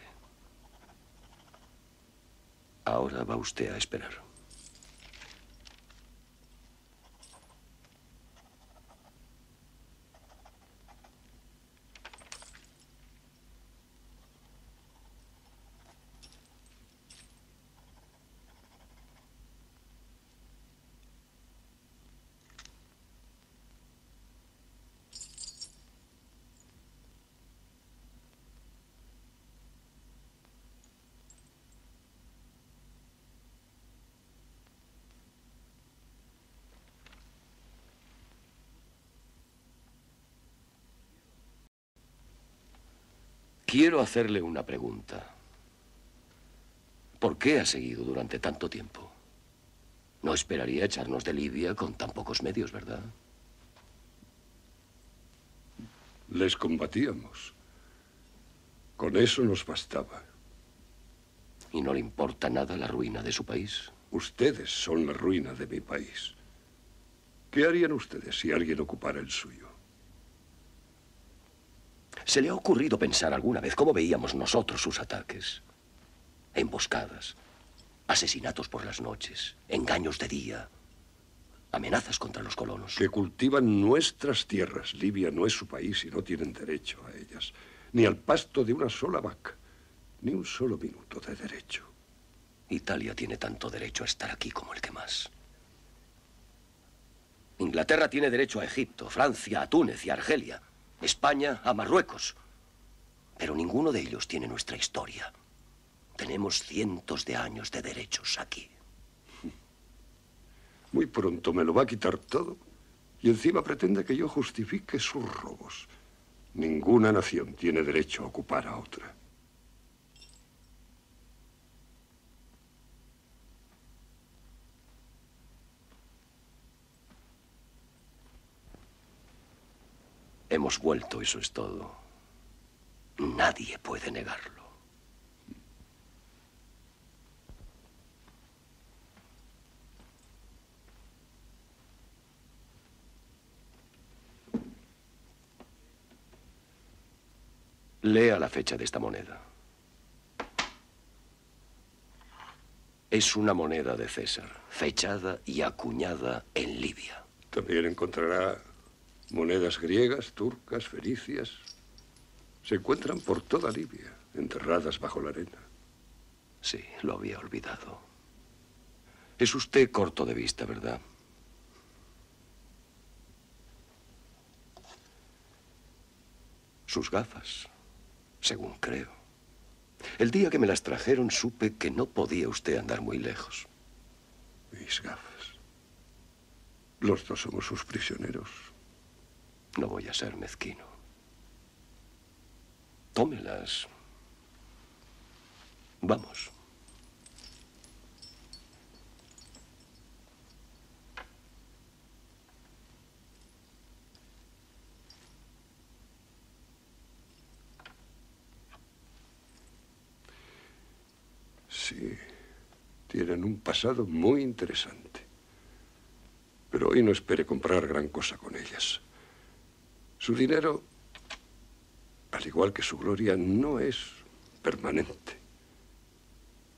Ahora va usted a esperar. Quiero hacerle una pregunta. ¿Por qué ha seguido durante tanto tiempo? No esperaría echarnos de Libia con tan pocos medios, ¿verdad?
Les combatíamos. Con eso nos bastaba.
¿Y no le importa nada la ruina de su país?
Ustedes son la ruina de mi país. ¿Qué harían ustedes si alguien ocupara el suyo?
¿Se le ha ocurrido pensar alguna vez cómo veíamos nosotros sus ataques? Emboscadas, asesinatos por las noches, engaños de día, amenazas contra los colonos.
Que cultivan nuestras tierras. Libia no es su país y no tienen derecho a ellas. Ni al pasto de una sola vaca. Ni un solo minuto de derecho.
Italia tiene tanto derecho a estar aquí como el que más. Inglaterra tiene derecho a Egipto, Francia a Túnez y a Argelia, España a Marruecos. Pero ninguno de ellos tiene nuestra historia. Tenemos cientos de años de derechos aquí.
Muy pronto me lo va a quitar todo. Y encima pretende que yo justifique sus robos. Ninguna nación tiene derecho a ocupar a otra.
Hemos vuelto, eso es todo. Nadie puede negarlo. Lea la fecha de esta moneda. Es una moneda de César, fechada y acuñada en Libia.
También encontrará monedas griegas, turcas, fenicias. Se encuentran por toda Libia, enterradas bajo la arena.
Sí, lo había olvidado. Es usted corto de vista, ¿verdad? Sus gafas, según creo. El día que me las trajeron supe que no podía usted andar muy lejos.
Mis gafas. Los dos somos sus prisioneros.
No voy a ser mezquino. Tómelas. Vamos.
Sí, tienen un pasado muy interesante. Pero hoy no espere comprar gran cosa con ellas. Su dinero, al igual que su gloria, no es permanente.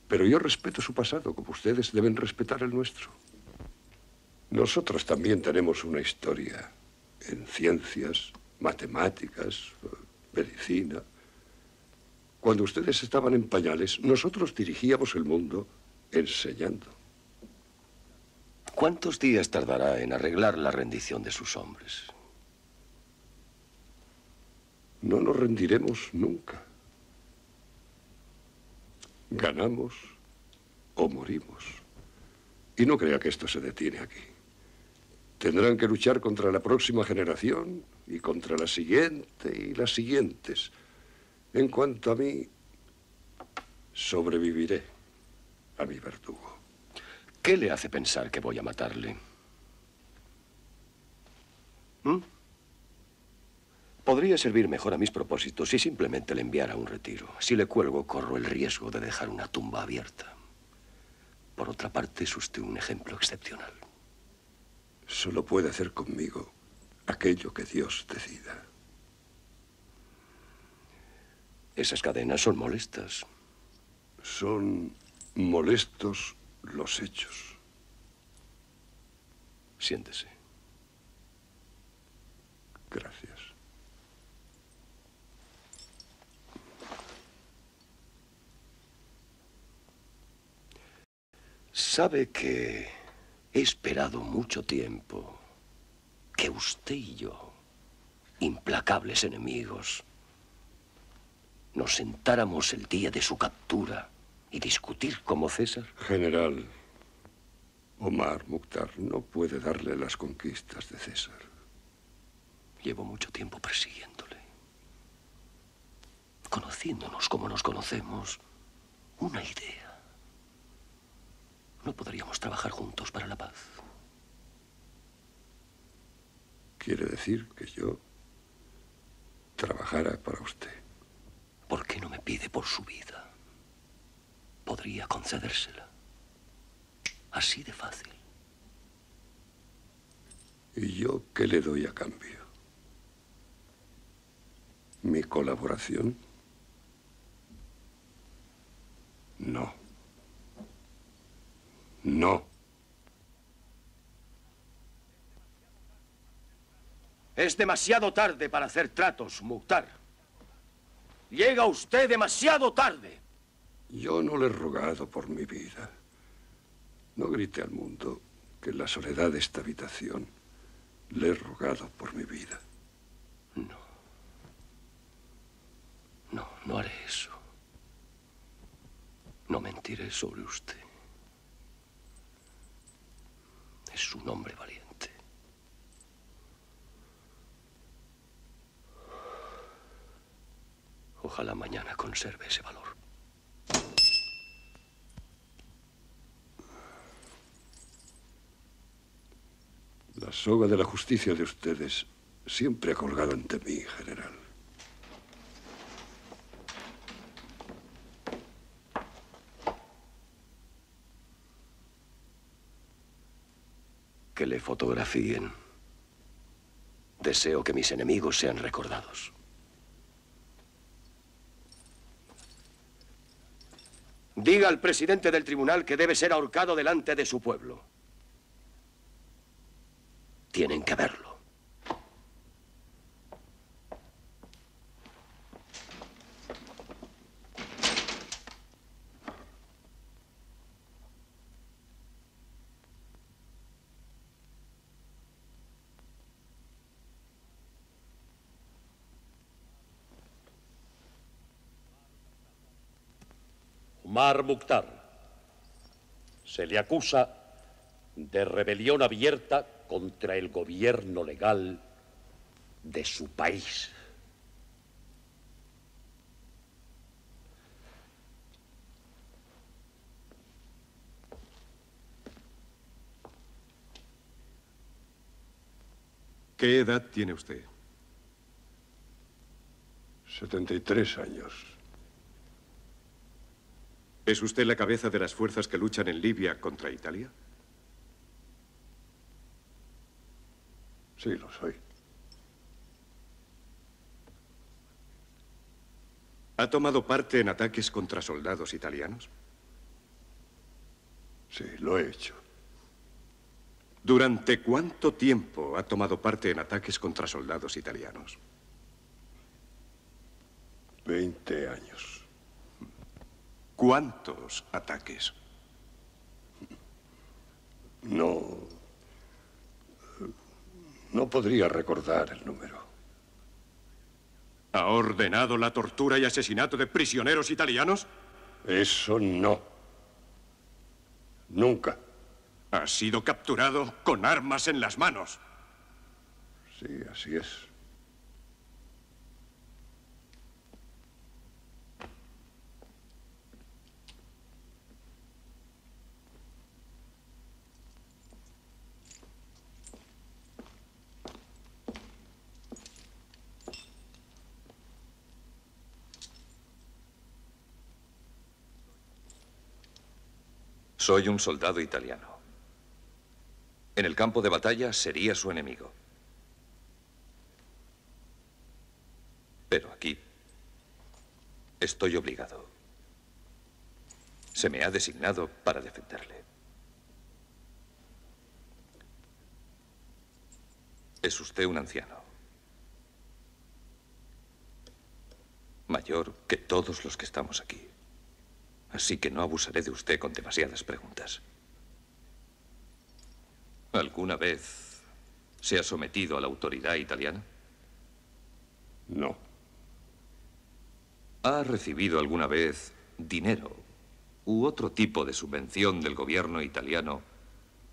Pero yo respeto su pasado, como ustedes deben respetar el nuestro. Nosotros también tenemos una historia en ciencias, matemáticas, medicina. Cuando ustedes estaban en pañales, nosotros dirigíamos el mundo enseñando.
¿Cuántos días tardará en arreglar la rendición de sus hombres?
No nos rendiremos nunca. Ganamos o morimos. Y no crea que esto se detiene aquí. Tendrán que luchar contra la próxima generación y contra la siguiente y las siguientes. En cuanto a mí, sobreviviré a mi verdugo.
¿Qué le hace pensar que voy a matarle? ¿Mm? Podría servir mejor a mis propósitos si simplemente le enviara a un retiro. Si le cuelgo, corro el riesgo de dejar una tumba abierta. Por otra parte, es usted un ejemplo excepcional.
Solo puede hacer conmigo aquello que Dios decida.
Esas cadenas son molestas.
Son molestos los hechos.
Siéntese.
Gracias.
Sabe que he esperado mucho tiempo que usted y yo, implacables enemigos, nos sentáramos el día de su captura y discutir como César.
General, Omar Mukhtar no puede darle las conquistas de César.
Llevo mucho tiempo persiguiéndole. Conociéndonos como nos conocemos, una idea. ¿No podríamos trabajar juntos para la paz?
Quiere decir que yo trabajara para usted.
¿Por qué no me pide por su vida? Podría concedérsela. Así de fácil.
¿Y yo qué le doy a cambio? ¿Mi colaboración? No. No.
Es demasiado tarde para hacer tratos, Mukhtar. Llega usted demasiado tarde.
Yo no le he rogado por mi vida. No grite al mundo que en la soledad de esta habitación le he rogado por mi vida.
No. No, no haré eso. No mentiré sobre usted. Es un hombre valiente. Ojalá mañana conserve ese valor.
La soga de la justicia de ustedes siempre ha colgado ante mí, general.
Que le fotografíen. Deseo que mis enemigos sean recordados. Diga al presidente del tribunal que debe ser ahorcado delante de su pueblo. Tienen que verlo.
Omar Mukhtar se le acusa de rebelión abierta contra el gobierno legal de su país.
¿Qué edad tiene usted?
73 años.
¿Es usted la cabeza de las fuerzas que luchan en Libia contra Italia?
Sí, lo soy.
¿Ha tomado parte en ataques contra soldados italianos?
Sí, lo he hecho.
¿Durante cuánto tiempo ha tomado parte en ataques contra soldados italianos?
Veinte años.
¿Cuántos ataques?
No. No podría recordar el número.
¿Ha ordenado la tortura y asesinato de prisioneros italianos?
Eso no. Nunca.
Ha sido capturado con armas en las manos.
Sí, así es.
Soy un soldado italiano. En el campo de batalla sería su enemigo. Pero aquí estoy obligado. Se me ha designado para defenderle. Es usted un anciano. Mayor que todos los que estamos aquí. Así que no abusaré de usted con demasiadas preguntas. ¿Alguna vez se ha sometido a la autoridad italiana?
No.
¿Ha recibido alguna vez dinero u otro tipo de subvención del gobierno italiano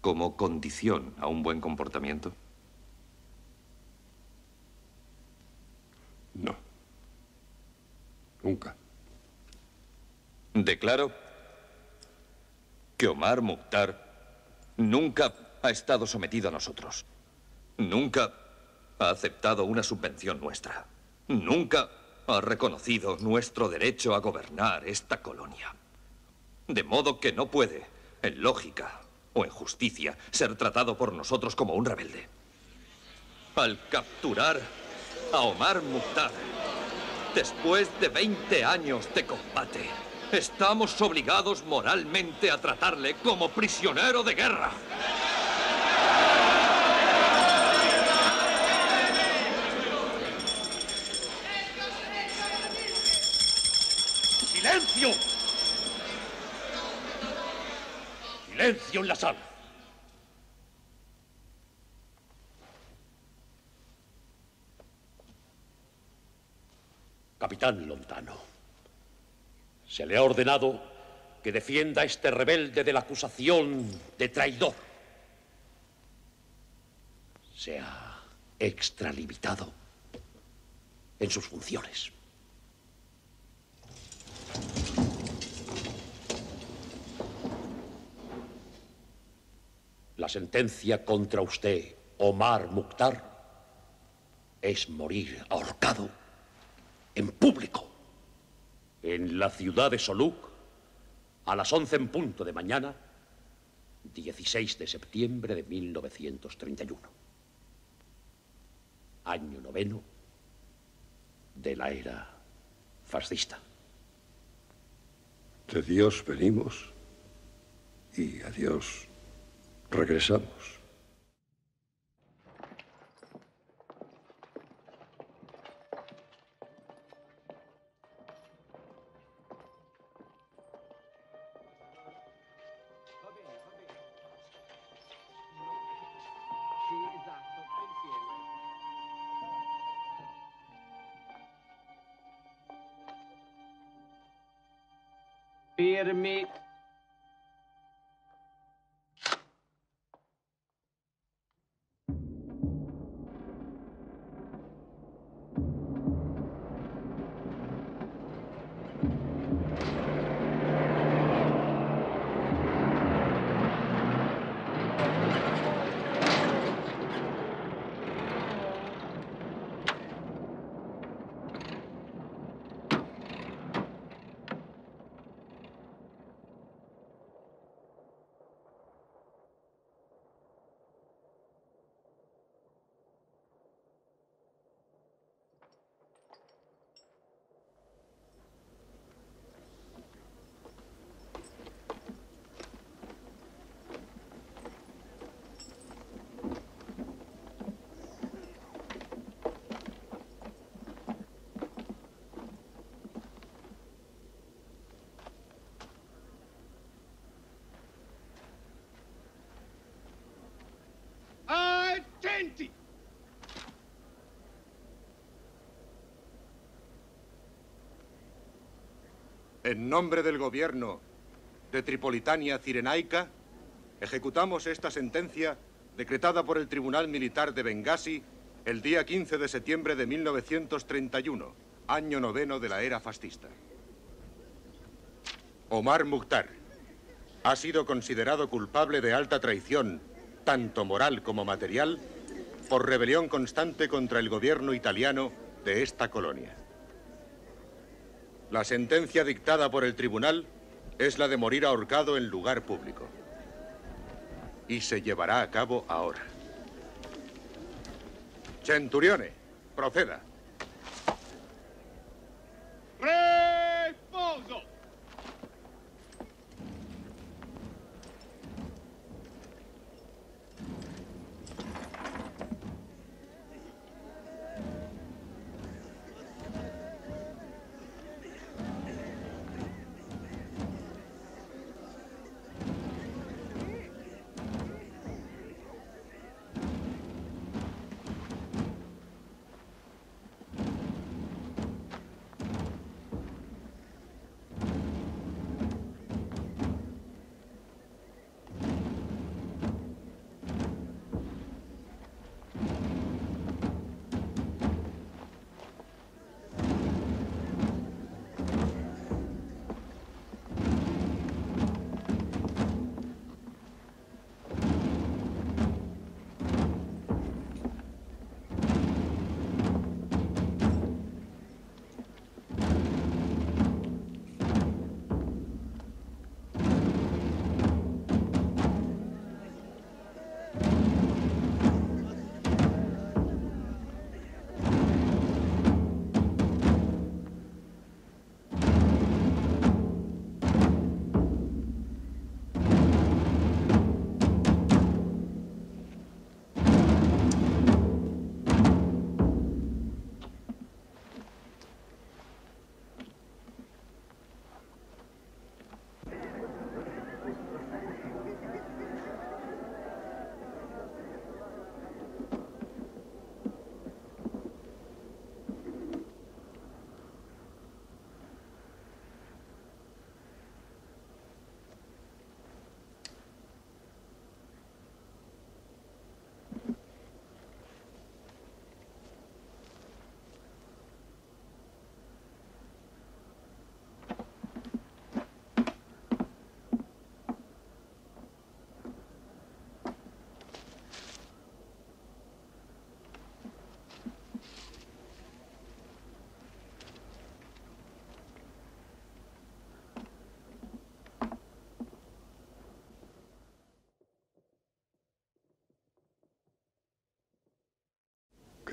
como condición a un buen comportamiento?
No. Nunca.
Declaro que Omar Mukhtar nunca ha estado sometido a nosotros. Nunca ha aceptado una subvención nuestra. Nunca ha reconocido nuestro derecho a gobernar esta colonia. De modo que no puede, en lógica o en justicia, ser tratado por nosotros como un rebelde. Al capturar a Omar Mukhtar, después de 20 años de combate, estamos obligados moralmente a tratarle como prisionero de guerra.
¡Silencio! ¡Silencio en la sala! Capitán Lontano, se le ha ordenado que defienda a este rebelde de la acusación de traidor. Se ha extralimitado en sus funciones. La sentencia contra usted, Omar Mukhtar, es morir ahorcado en público en la ciudad de Soluk a las 11 en punto de mañana, 16 de septiembre de 1931. Año noveno de la era fascista.
De Dios venimos y a Dios regresamos.
To
meet.
En nombre del gobierno de Tripolitania Cirenaica, ejecutamos esta sentencia decretada por el Tribunal Militar de Bengasi el día 15 de septiembre de 1931, año noveno de la era fascista. Omar Mukhtar ha sido considerado culpable de alta traición, tanto moral como material, por rebelión constante contra el gobierno italiano de esta colonia. La sentencia dictada por el tribunal es la de morir ahorcado en lugar público. Y se llevará a cabo ahora. Centurione, proceda.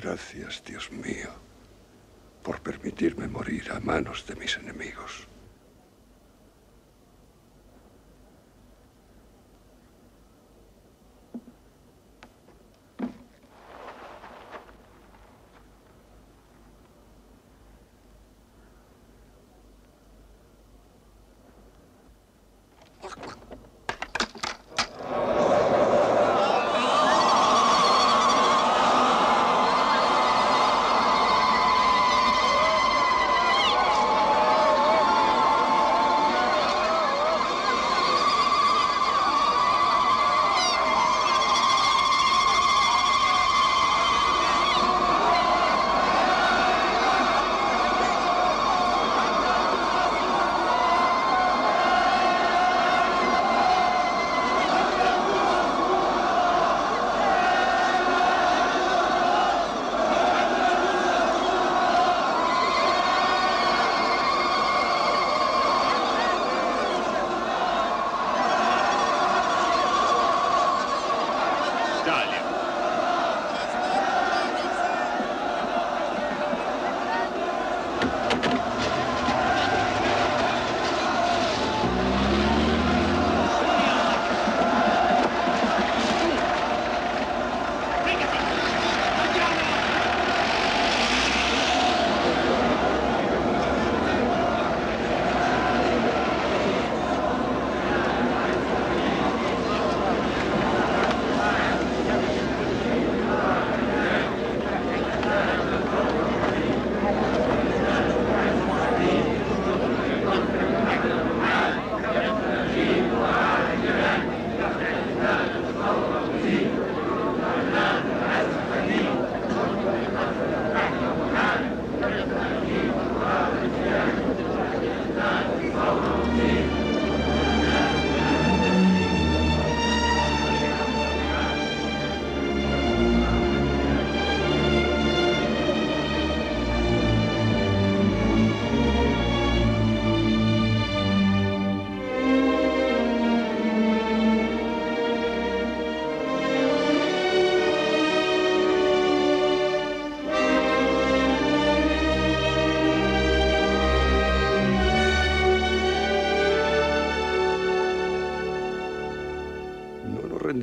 Gracias, Dios mío, por permitirme morir a manos de mis enemigos.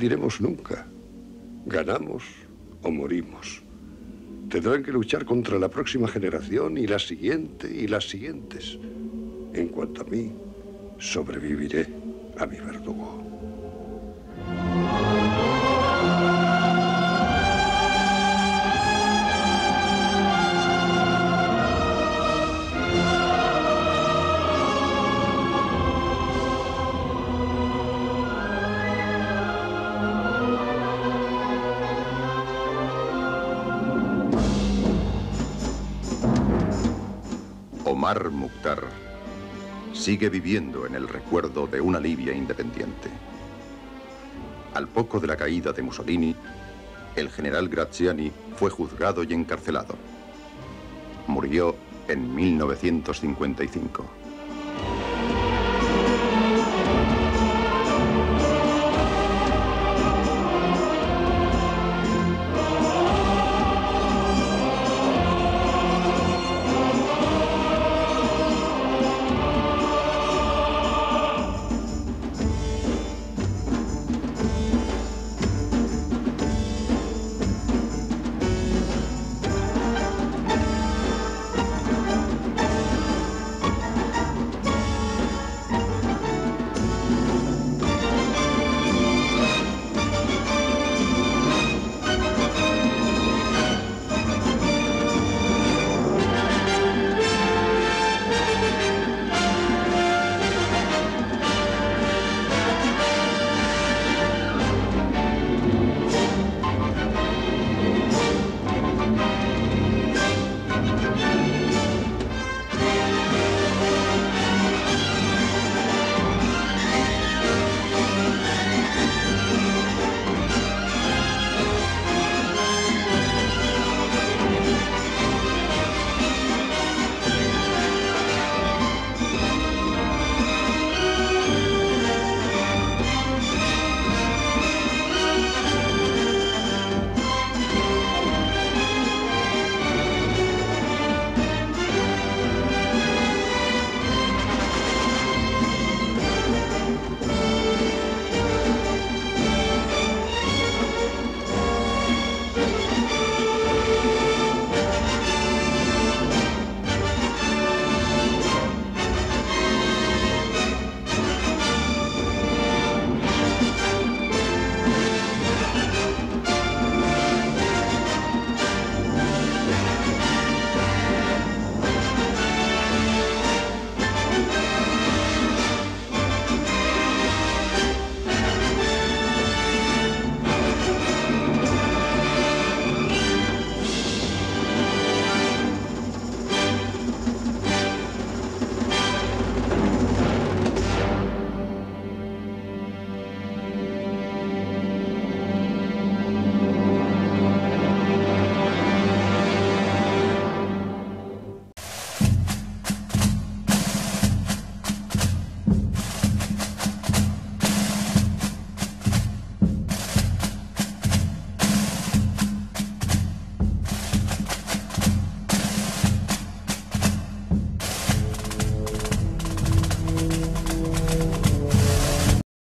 Rendiremos nunca. Ganamos o morimos. Tendrán que luchar contra la próxima generación y la siguiente y las siguientes. En cuanto a mí, sobreviviré
sigue viviendo en el recuerdo de una Libia independiente. Al poco de la caída de Mussolini, el general Graziani fue juzgado y encarcelado. Murió en 1955.